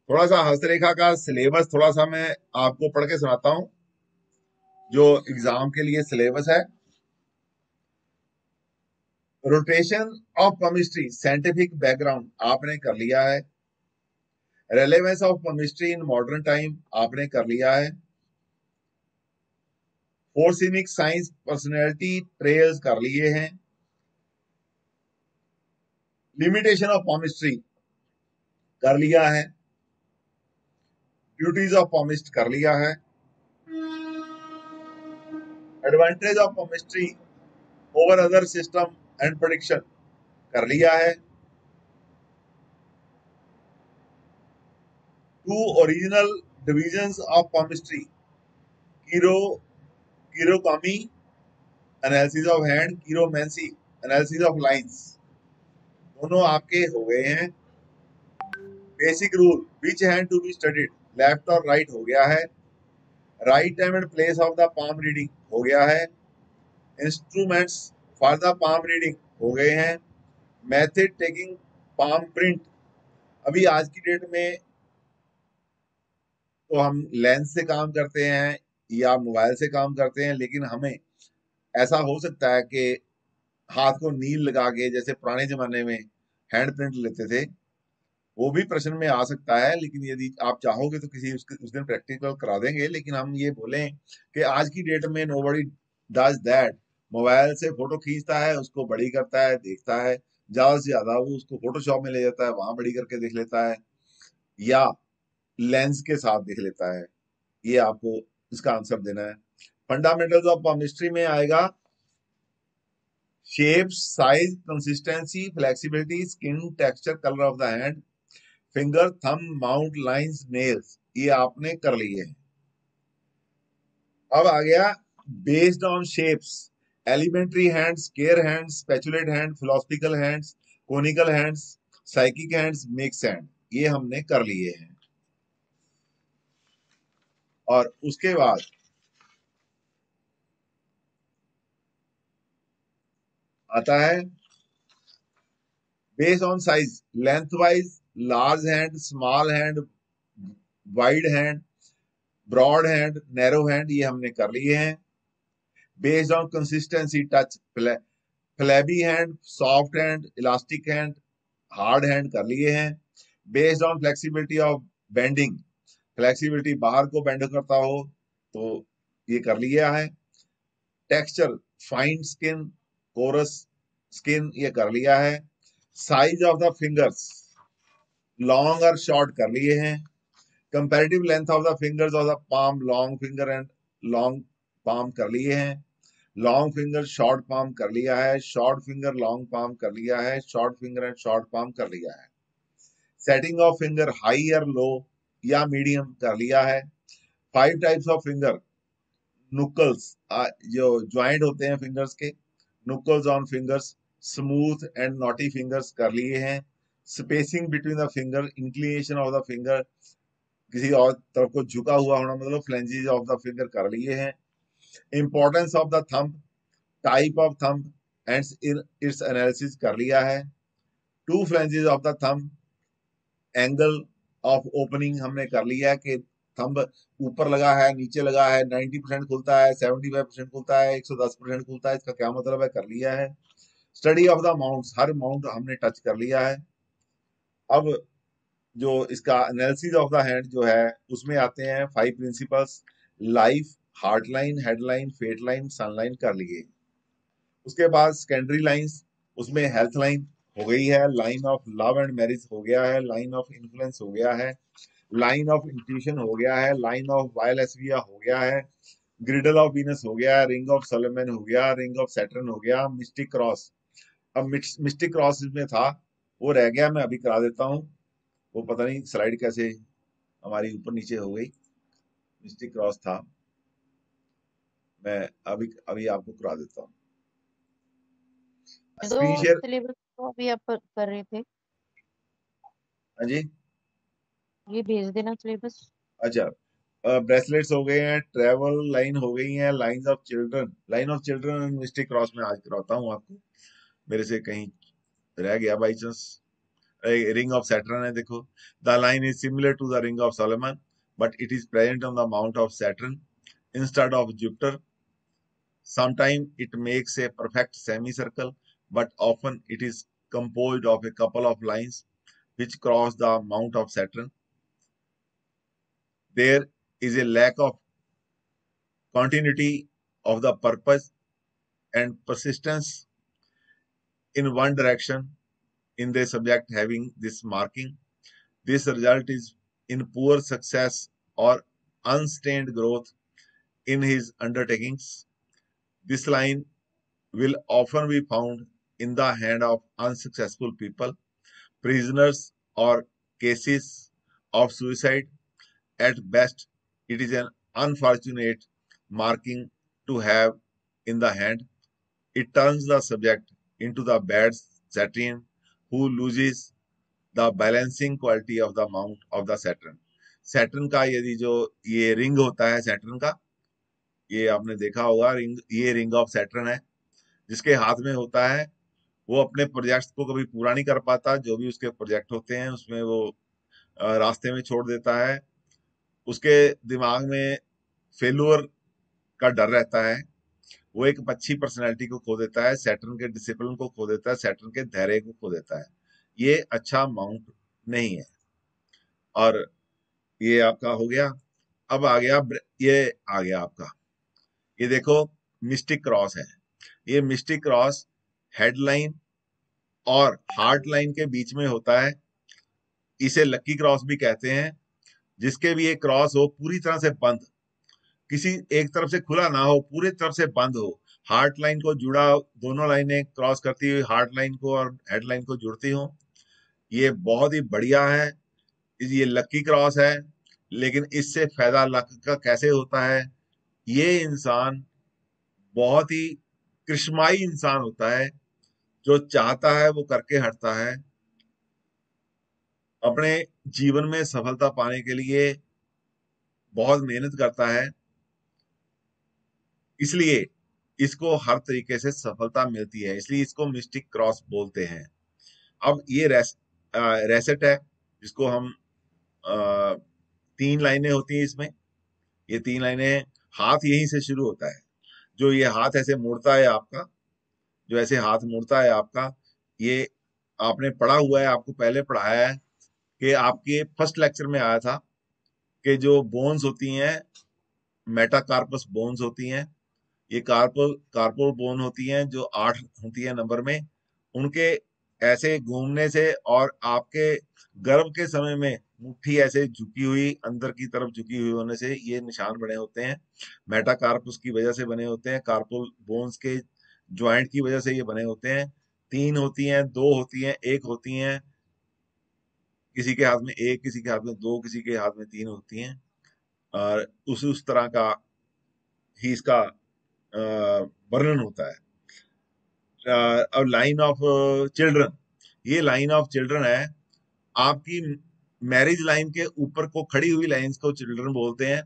[SPEAKER 1] थोड़ा सा हस्तरेखा का सिलेबस थोड़ा सा मैं आपको पढ़ के सुनाता हूँ, जो एग्ज़ाम के लिए सिलेबस है। Rotation of chemistry, scientific background, आपने कर लिया है। Relevance of chemistry in modern time आपने कर लिया है। फोर्सिनिक साइंस पर्सनैलिटी ट्रेल्स कर लिए हैं। लिमिटेशन ऑफ़ केमिस्ट्री कर लिया है। ड्यूटीज़ ऑफ़ केमिस्ट कर लिया है। Advantage of chemistry over other system and prediction कर लिया है। Two original divisions of chemistry cheiro cheirognomy analysis of hand cheiromancy analysis of lines दोनों आपके हो गए हैं। Basic rule which hand to be studied left और राइट हो गया है। Right time and place of the palm reading हो गया है। Instruments for the palm reading हो गए हैं। मेथड टेकिंग पाम प्रिंट अभी आज की डेट में तो हम लेंस से काम करते हैं या मोबाइल से काम करते हैं लेकिन हमें ऐसा हो सकता है कि हाथ को नील लगा के जैसे पुराने जमाने में हैंड प्रिंट लेते थे वो भी प्रश्न में आ सकता है लेकिन यदि आप चाहोगे तो किसी उस, उस दिन प्रैक्टिकल करा देंगे लेकिन हम ये बोलें कि आज की डेट में nobody does that mobile से फ़ोटो खींचता है उसको बड़ी करता है देखता है ज़्यादा से ज़्यादा वो उसको फोटोशॉप में ले जाता है वहाँ बड़ी करके देख लेता है या लेंस के साथ देख लेता है। ये आपको इसका आंसर देना है। फंडामेंटल्स ऑफ़ केमिस्ट्री में आएगा। Shape size consistency flexibility skin texture colour of the hand finger thumb mount lines nails ये आपने कर लिए हैं। अब आ गया based on shapes elementary hands square hands spatulate hand philosophical hands conical hands psychic hands mix hand ये हमने कर लिए हैं। और उसके बाद आता है based on size length wise large hand small hand wide hand broad hand narrow hand ये हमने कर लिए हैं। Based on consistency touch flabby hand soft hand elastic hand hard hand कर लिए हैं। Based on flexibility of bending flexibility बाहर को बेंड करता हो तो ये कर लिया है। Texture fine skin coarse skin ये कर लिया है। Size of the fingers long और शॉर्ट कर लिए हैं। Comparative length of the fingers of the palm long finger and long palm कर लिए हैं। लॉन्ग फिंगर शॉर्ट पाम कर लिया है। शॉर्ट फिंगर लॉन्ग पाम कर लिया है। Short finger and short palm कर लिया है। सेटिंग ऑफ़ फिंगर हाई और लो या मीडियम कर लिया है। Five types of finger knuckles जो ज्वाइंट होते हैं फिंगर्स के knuckles on fingers smooth and knotty fingers कर लिए हैं। Spacing between the finger inclination of the finger किसी और तरफ़ को झुका हुआ होना मतलब फ्लेंजेस ऑफ़ द फिंगर कर लिए हैं। Importance of the thumb type of thumb and its analysis कर लिया है। Two phalanges of the thumb angle of opening हमने कर लिया है कि थंब ऊपर लगा है, नीचे लगा है 90 परसेंट खुलता है 75 परसेंट खुलता है 110 परसेंट खुलता है, इसका क्या मतलब है? कर लिया है। स्टडी ऑफ़ द माउंट्स हर माउंट हमने टच कर लिया है। अब जो इसका एनालिसिस ऑफ़ द हैंड जो है, उसमें आते हैं five principles life heart line head line fate line sun line कर लिए। उसके बाद सेकेंडरी लाइंस उसमें हेल्थ लाइन हो गई है line of love and marriage हो गया है लाइन ऑफ़ इन्फ्लुएंस हो गया है लाइन ऑफ़ इंट्यूशन हो गया है लाइन ऑफ़ वायलसविया हो गया है ग्रिडल ऑफ़ वीनस हो गया रिंग ऑफ़ सोलोमन हो गया रिंग ऑफ़ सैटर्न हो गया मिस्टिक क्रॉस अब मिस्टिक क्रॉस इसमें था वो रह गया मैं अभी करा देता हूँ। वो पता नहीं स्लाइड कैसे हमारी ऊपर नीचे हो गई। मिस्टिक क्रॉस था। मैं अभी अभी आपको करा देता हूँ। शेयर
[SPEAKER 3] तो अभी आप कर रहे थे?
[SPEAKER 1] हाँ जी।
[SPEAKER 3] ये भेज देना सिलेबस
[SPEAKER 1] अच्छा ब्रेसलेट्स हो गए हैं ट्रेवल लाइन हो गई है lines of children line of children and mystic cross में आज कराता हूँ आपको। मेरे से कहीं रह गया by chance ring of Saturn है देखो। The line is similar to the ring of Solomon but it is present on the mount of Saturn instead of Jupiter sometime it makes a perfect semicircle. But often it is composed of a couple of lines which cross the mount of Saturn. There is a lack of continuity of the purpose and persistence in one direction in the subject having this marking. This result is in poor success or unstained growth in his undertakings. This line will often be found in the hand of unsuccessful people, prisoners, or cases of suicide. At best, it is an unfortunate marking to have in the hand. It turns the subject into the bad Saturn who loses the balancing quality of the mount of the Saturn. Saturn का यदि जो ये रिंग होता है Saturn का ये आपने देखा होगा रिंग ये रिंग ऑफ़ Saturn है जिसके हाथ में होता है वो अपने प्रोजेक्ट्स को कभी पूरा नहीं कर पाता, जो भी उसके प्रोजेक्ट होते हैं, उसमें वो रास्ते में छोड़ देता है। उसके दिमाग में फेलुअर का डर रहता है। वो एक अच्छी पर्सनैलिटी को खो देता है सैटर्न के डिसिप्लिन को खो देता है सैटर्न के धैर्य को खो देता है। ये अच्छा माउंट नहीं है। और ये आपका हो गया। अब आ गया ये आ गया आपका। ये देखो मिस्टिक क्रॉस है। ये मिस्टिक क्रॉस हेडलाइन और हार्ट लाइन के बीच में होता है, इसे लक्की क्रॉस भी कहते हैं, जिसके भी एक क्रॉस हो, पूरी तरह से बंद। किसी एक तरफ़ से खुला ना हो, पूरी तरफ़ से बंद हो। हार्ट लाइन को जुड़ा, दोनों लाइनें क्रॉस करती हुई हार्ट लाइन को और हेड लाइन को जुड़ती हो। ये बहुत ही बढ़िया है। ये लक्की क्रॉस है, लेकिन इससे फ़ायदा लक का कैसे होता है? ये इंसान बहुत ही कृष्माई इंसान होता है। जो चाहता है वो करके हटता है। अपने जीवन में सफलता पाने के लिए बहुत मेहनत करता है। इसलिए इसको हर तरीके से सफलता मिलती है। इसलिए इसको मिस्टिक क्रॉस बोलते हैं। अब ये रेस, आ, रेसेट है जिसको हम आ, तीन लाइनें होती हैं इसमें। ये तीन लाइनें हाथ यहीं से शुरू होता है। जो ये हाथ ऐसे मुड़ता है आपका जो ऐसे हाथ मुड़ता है आपका, ये आपने पढ़ा हुआ है, आपको पहले पढ़ाया है कि आपके फ़र्स्ट लेक्चर में आया था कि जो बोन्स होती हैं मेटाकार्पस बोन्स होती हैं, ये कार्पो बोन होती हैं, जो आठ होती है नंबर में, उनके ऐसे घूमने से और आपके गर्भ के समय में मुट्ठी ऐसे झुकी हुई, अंदर की तरफ़ झुकी हुई होने से ये निशान बने होते हैं मेटाकार्पस की वजह से बने होते हैं कार्पो बोन्स के ज्वाइंट की वजह से ये बने होते हैं। तीन होती हैं दो होती हैं एक होती हैं। किसी के हाथ में एक किसी के हाथ में दो किसी के हाथ में तीन होती हैं। और उस उस तरह का ही इसका वर्णन होता है। अब लाइन ऑफ़ चिल्ड्रन। ये लाइन ऑफ़ चिल्ड्रन है। आपकी मैरिज लाइन के ऊपर को खड़ी हुई लाइंस को चिल्ड्रन बोलते हैं।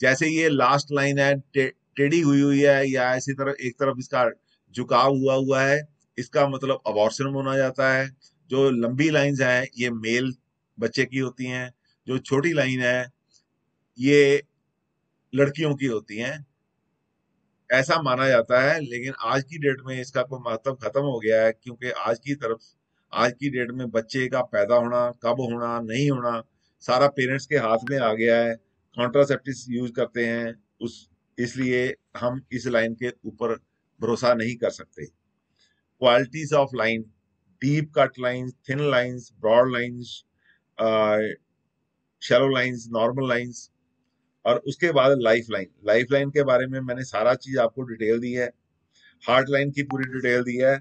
[SPEAKER 1] जैसे ये लास्ट लाइन है टे, टेढ़ी हुई हुई है या ऐसी तरफ़ एक तरफ़ इसका झुकाव हुआ हुआ है, इसका मतलब अबॉर्शन होना जाता है। जो लंबी लाइंस हैं, ये मेल बच्चे की होती हैं, जो छोटी लाइन है, ये लड़कियों की होती हैं। ऐसा माना जाता है, लेकिन आज की डेट में इसका कोई महत्व खत्म हो गया है, क्योंकि आज की तरफ़, आज की डेट में बच्चे का पैदा होना, कब होना, नहीं होना, सारा पेरेंट्स के हाथ में आ गया है। कॉन्ट्रासेप्टिव यूज़ करते हैं, उस, इसलिए हम इस लाइन के ऊपर भरोसा नहीं कर सकते। Qualities of line deep cut lines thin lines broad lines shallow lines normal lines और उसके बाद लाइफ लाइन लाइफ लाइन के बारे में मैंने सारा चीज़ आपको डिटेल दी है। हार्ट लाइन की पूरी डिटेल दी है।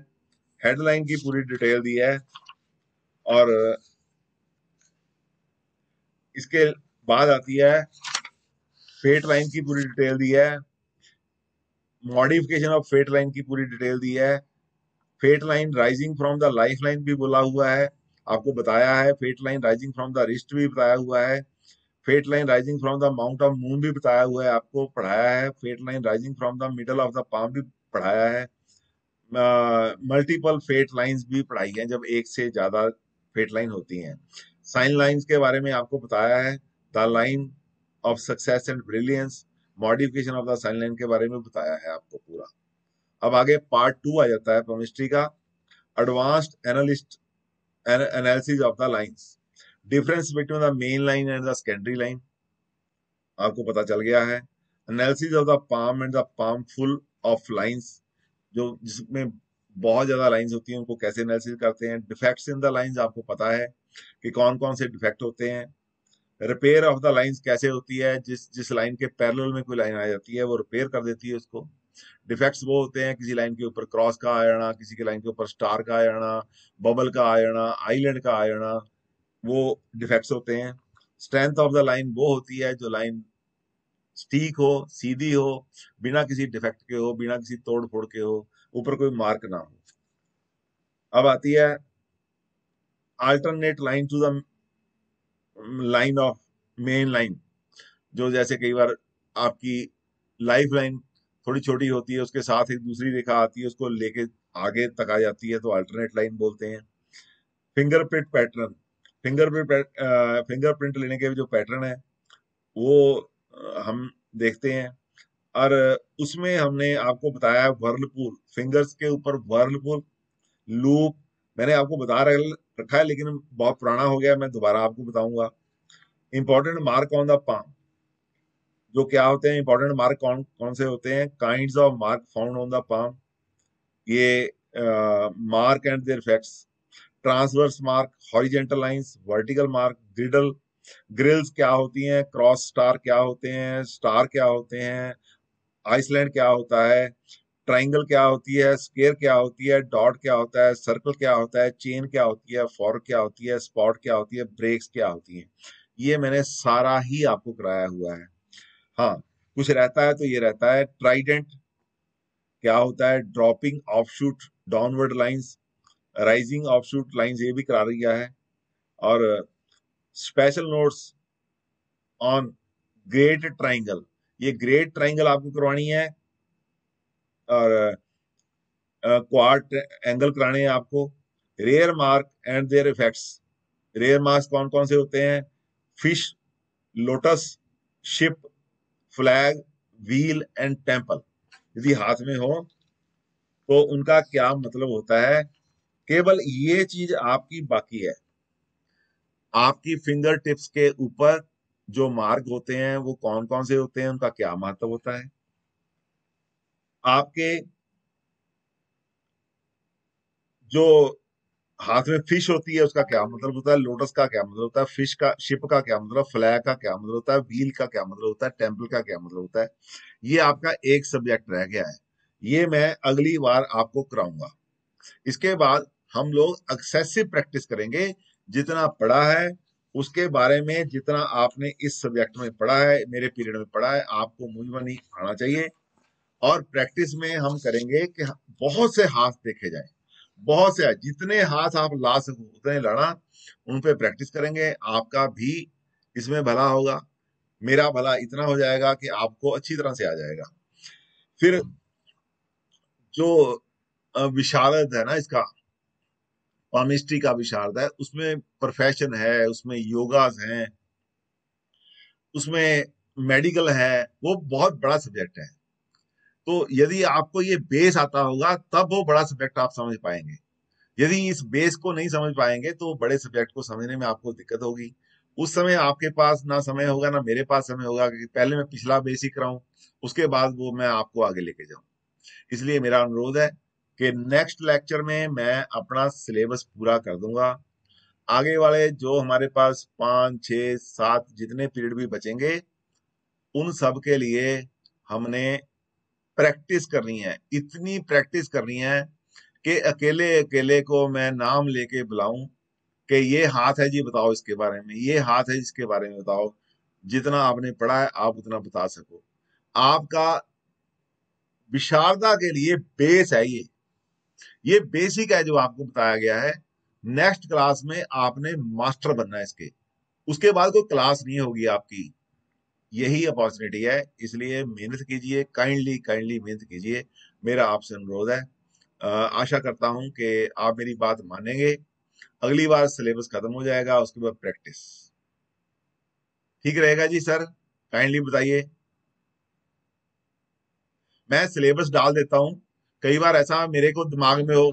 [SPEAKER 1] हेड लाइन की पूरी डिटेल दी है। और, इसके बाद आती है फेट लाइन की पूरी डिटेल दी है। मॉडिफिकेशन ऑफ़ फेट लाइन की पूरी डिटेल दी है। Fate line rising from the life line भी बोला हुआ है। आपको बताया है fate line rising from the wrist भी बताया हुआ है। Fate line rising from the mount of moon भी बताया हुआ है। आपको पढ़ाया है। Fate line rising from the middle of the palm भी पढ़ाया है। मल्टीपल फेट लाइंस भी पढ़ाई है, जब एक से ज़्यादा फेट लाइन होती हैं। साइन लाइंस के बारे में आपको बताया है। The line of success and brilliance modification of the sign line के बारे में बताया है आपको पूरा। अब आगे पार्ट टू आ जाता है केमिस्ट्री का। Advanced analyst analysis of the lines difference between the main line and the secondary line आपको पता चल गया है। Analysis of the palm and the palm full of lines जो जिसमें बहुत ज़्यादा लाइंस होती हैं, उनको कैसे एनालिसिस करते हैं? डिफेक्ट्स इन द लाइंस आपको पता है कि कौन कौन से डिफेक्ट होते हैं। रिपेयर ऑफ़ द लाइंस कैसे होती है, जिस जिस लाइन के पैरेलल में कोई लाइन आ जाती है, वो रिपेयर कर देती है उसको। डिफेक्ट्स वो होते हैं किसी लाइन के ऊपर क्रॉस का आ जाना किसी के लाइन के ऊपर स्टार का आ जाना बबल का आ जाना आईलैंड का आ जाना वो डिफेक्ट्स होते हैं। स्ट्रेंथ ऑफ़ द लाइन वो होती है जो लाइन स्टीक हो, सीधी हो, बिना किसी डिफेक्ट के हो, बिना किसी तोड़ फोड़ के हो, ऊपर कोई मार्क ना हो। अब आती है alternate line to the line of main line जो जैसे कई बार आपकी लाइफ लाइन थोड़ी छोटी होती है, उसके साथ एक दूसरी रेखा आती है, उसको लेके आगे तक आ जाती है तो अल्टरनेट लाइन बोलते हैं। फिंगरप्रिंट पैटर्न फिंगरप्रिंट फिंगरप्रिंट लेने के जो पैटर्न है, वो हम देखते हैं। और उसमें हमने आपको बताया वर्लपूल फिंगर्स के ऊपर वर्लपूल लूप मैंने आपको बता रखा है, लेकिन बहुत पुराना हो गया, मैं दोबारा आपको बताऊँगा। Important mark on the palm जो क्या होते हैं इंपॉर्टेंट मार्क कौन कौन से होते हैं? Kinds of mark found on the palm ये mark and their effects transverse mark horizontal lines vertical mark girdle grilles क्या होती हैं? क्रॉस स्टार क्या होते हैं? स्टार क्या होते हैं? आइसलैंड क्या होता है? ट्राइंगल क्या होती है स्केयर क्या होती है डॉट क्या होता है सर्कल क्या होता है चेन क्या होती है फॉर क्या होती है स्पॉट क्या होती है ब्रेक्स क्या होती है। ये मैंने सारा ही आपको कराया हुआ है। हाँ कुछ रहता है तो ये रहता है ट्राइडेंट क्या होता है dropping of shoot downward lines rising of shoot lines ये भी करा दिया है। और special notes on great triangle ये ग्रेट ट्राइंगल आपको करवानी है। और क्वार्ट एंगल कराने हैं आपको। Rare mark and their effects rare marks कौन कौन से होते हैं? Fish lotus ship flag wheel and temple यदि हाथ में हो तो उनका क्या मतलब होता है? केवल ये चीज़ आपकी बाकी है। आपकी फिंगर टिप्स के ऊपर जो मार्क होते हैं, वो कौन कौन से होते हैं? उनका क्या महत्व होता है? आपके जो हाथ में फ़िश होती है, उसका क्या मतलब होता है? लोटस का क्या मतलब होता है? फ़िश का, शिप का क्या मतलब? फ्लैग का क्या मतलब होता है? व्हील का क्या मतलब होता है? टेंपल का क्या मतलब होता है? ये आपका एक सब्जेक्ट रह गया है। ये मैं अगली बार आपको कराऊँगा। इसके बाद हम लोग एक्सेसिव प्रैक्टिस करेंगे। जितना पढ़ा है, उसके बारे में जितना आपने इस सब्जेक्ट में पढ़ा है, मेरे पीरियड में पढ़ा है, आपको मुझ नहीं आना चाहिए। और प्रैक्टिस में हम करेंगे कि बहुत से हाथ देखे जाए। बहुत से, जितने हाथ आप ला सको उतने लड़ा, उन पे प्रैक्टिस करेंगे। आपका भी इसमें भला होगा। मेरा भला इतना हो जाएगा कि आपको अच्छी तरह से आ जाएगा। फिर जो विशारद है ना इसका, पामिस्ट्री का विशारद है, उसमें प्रोफेशन है, उसमें योगास हैं, उसमें मेडिकल है, वो बहुत बड़ा सब्जेक्ट है। तो यदि आपको ये बेस आता होगा, तब वो बड़ा सब्जेक्ट आप समझ पाएँगे। यदि इस बेस को नहीं समझ पाएँगे तो बड़े सब्जेक्ट को समझने में आपको दिक्कत होगी। उस समय आपके पास ना समय होगा, ना मेरे पास समय होगा कि पहले मैं पिछला बेस ही कराऊं, उसके बाद वो मैं आपको आगे लेके जाऊँ। इसलिए मेरा अनुरोध है कि नेक्स्ट लेक्चर में मैं अपना सिलेबस पूरा कर दूँगा। आगे वाले जो हमारे पास पाँच, छ, सात जितने पीरियड भी बचेंगे, उन सब के लिए हमने प्रैक्टिस करनी है, इतनी प्रैक्टिस करनी है कि अकेले अकेले को मैं नाम लेके बुलाऊं कि ये हाथ है जी बताओ इसके बारे में, ये हाथ है इसके बारे में बताओ, जितना आपने पढ़ा है आप उतना बता सको। आपका विशारदा के लिए बेस है ये। ये बेसिक है जो आपको बताया गया है। नेक्स्ट क्लास में आपने मास्टर बनना है इसके। उसके बाद कोई क्लास नहीं होगी आपकी। यही अपॉर्चुनिटी है। इसलिए मेहनत कीजिए काइंडली काइंडली मेहनत कीजिए। मेरा आपसे अनुरोध है। आशा करता हूँ कि आप मेरी बात मानेंगे। अगली बार सिलेबस खत्म हो जाएगा उसके बाद प्रैक्टिस ठीक रहेगा जी सर? काइंडली बताइए। मैं सिलेबस डाल देता हूँ। कई बार ऐसा मेरे को दिमाग में हो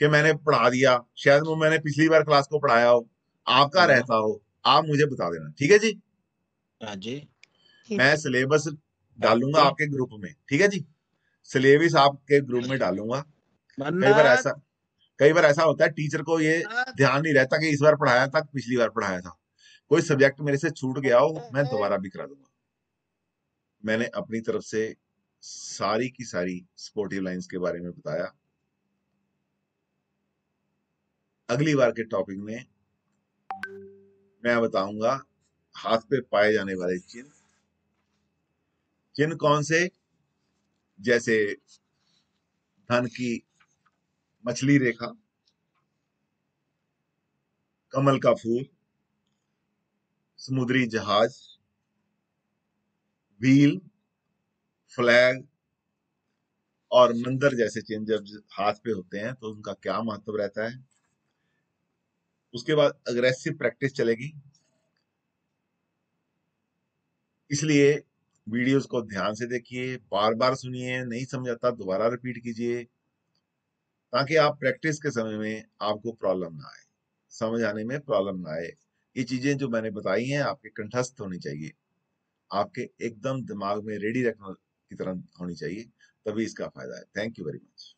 [SPEAKER 1] कि मैंने पढ़ा दिया। शायद वो मैंने पिछली बार क्लास को पढ़ाया हो। आपका हाँ। रहता हो। आप मुझे बता देना। ठीक है जी?
[SPEAKER 2] हाँ जी।
[SPEAKER 1] मैं सिलेबस डालूँगा आपके ग्रुप में ठीक है जी? सिलेबस आपके ग्रुप में डालूँगा। कई बार ऐसा कई बार ऐसा होता है टीचर को ये ध्यान नहीं रहता कि इस बार पढ़ाया था पिछली बार पढ़ाया था। कोई सब्जेक्ट मेरे से छूट गया हो मैं दोबारा भी करा दूँगा। मैंने अपनी तरफ़ से सारी की सारी स्पोर्टिव लाइंस के बारे में बताया। अगली बार के टॉपिक में मैं बताऊँगा हाथ पे पाए जाने वाले चिन्ह। चिन्ह कौन से, जैसे धन की मछली रेखा, कमल का फूल, समुद्री जहाज़, व्हील, फ्लैग और मंदिर जैसे चिन्ह जब हाथ पे होते हैं तो उनका क्या महत्व रहता है? उसके बाद अग्रेसिव प्रैक्टिस चलेगी। इसलिए वीडियोस को ध्यान से देखिए बार बार सुनिए, नहीं समझाता, दोबारा रिपीट कीजिए, ताकि आप प्रैक्टिस के समय में आपको प्रॉब्लम ना आए समझ आने में प्रॉब्लम ना आए। ये चीज़ें जो मैंने बताई हैं, आपके कंठस्थ होनी चाहिए, आपके एकदम दिमाग में रेडी रखने की तरह होनी चाहिए, तभी इसका फ़ायदा है। Thank you very much.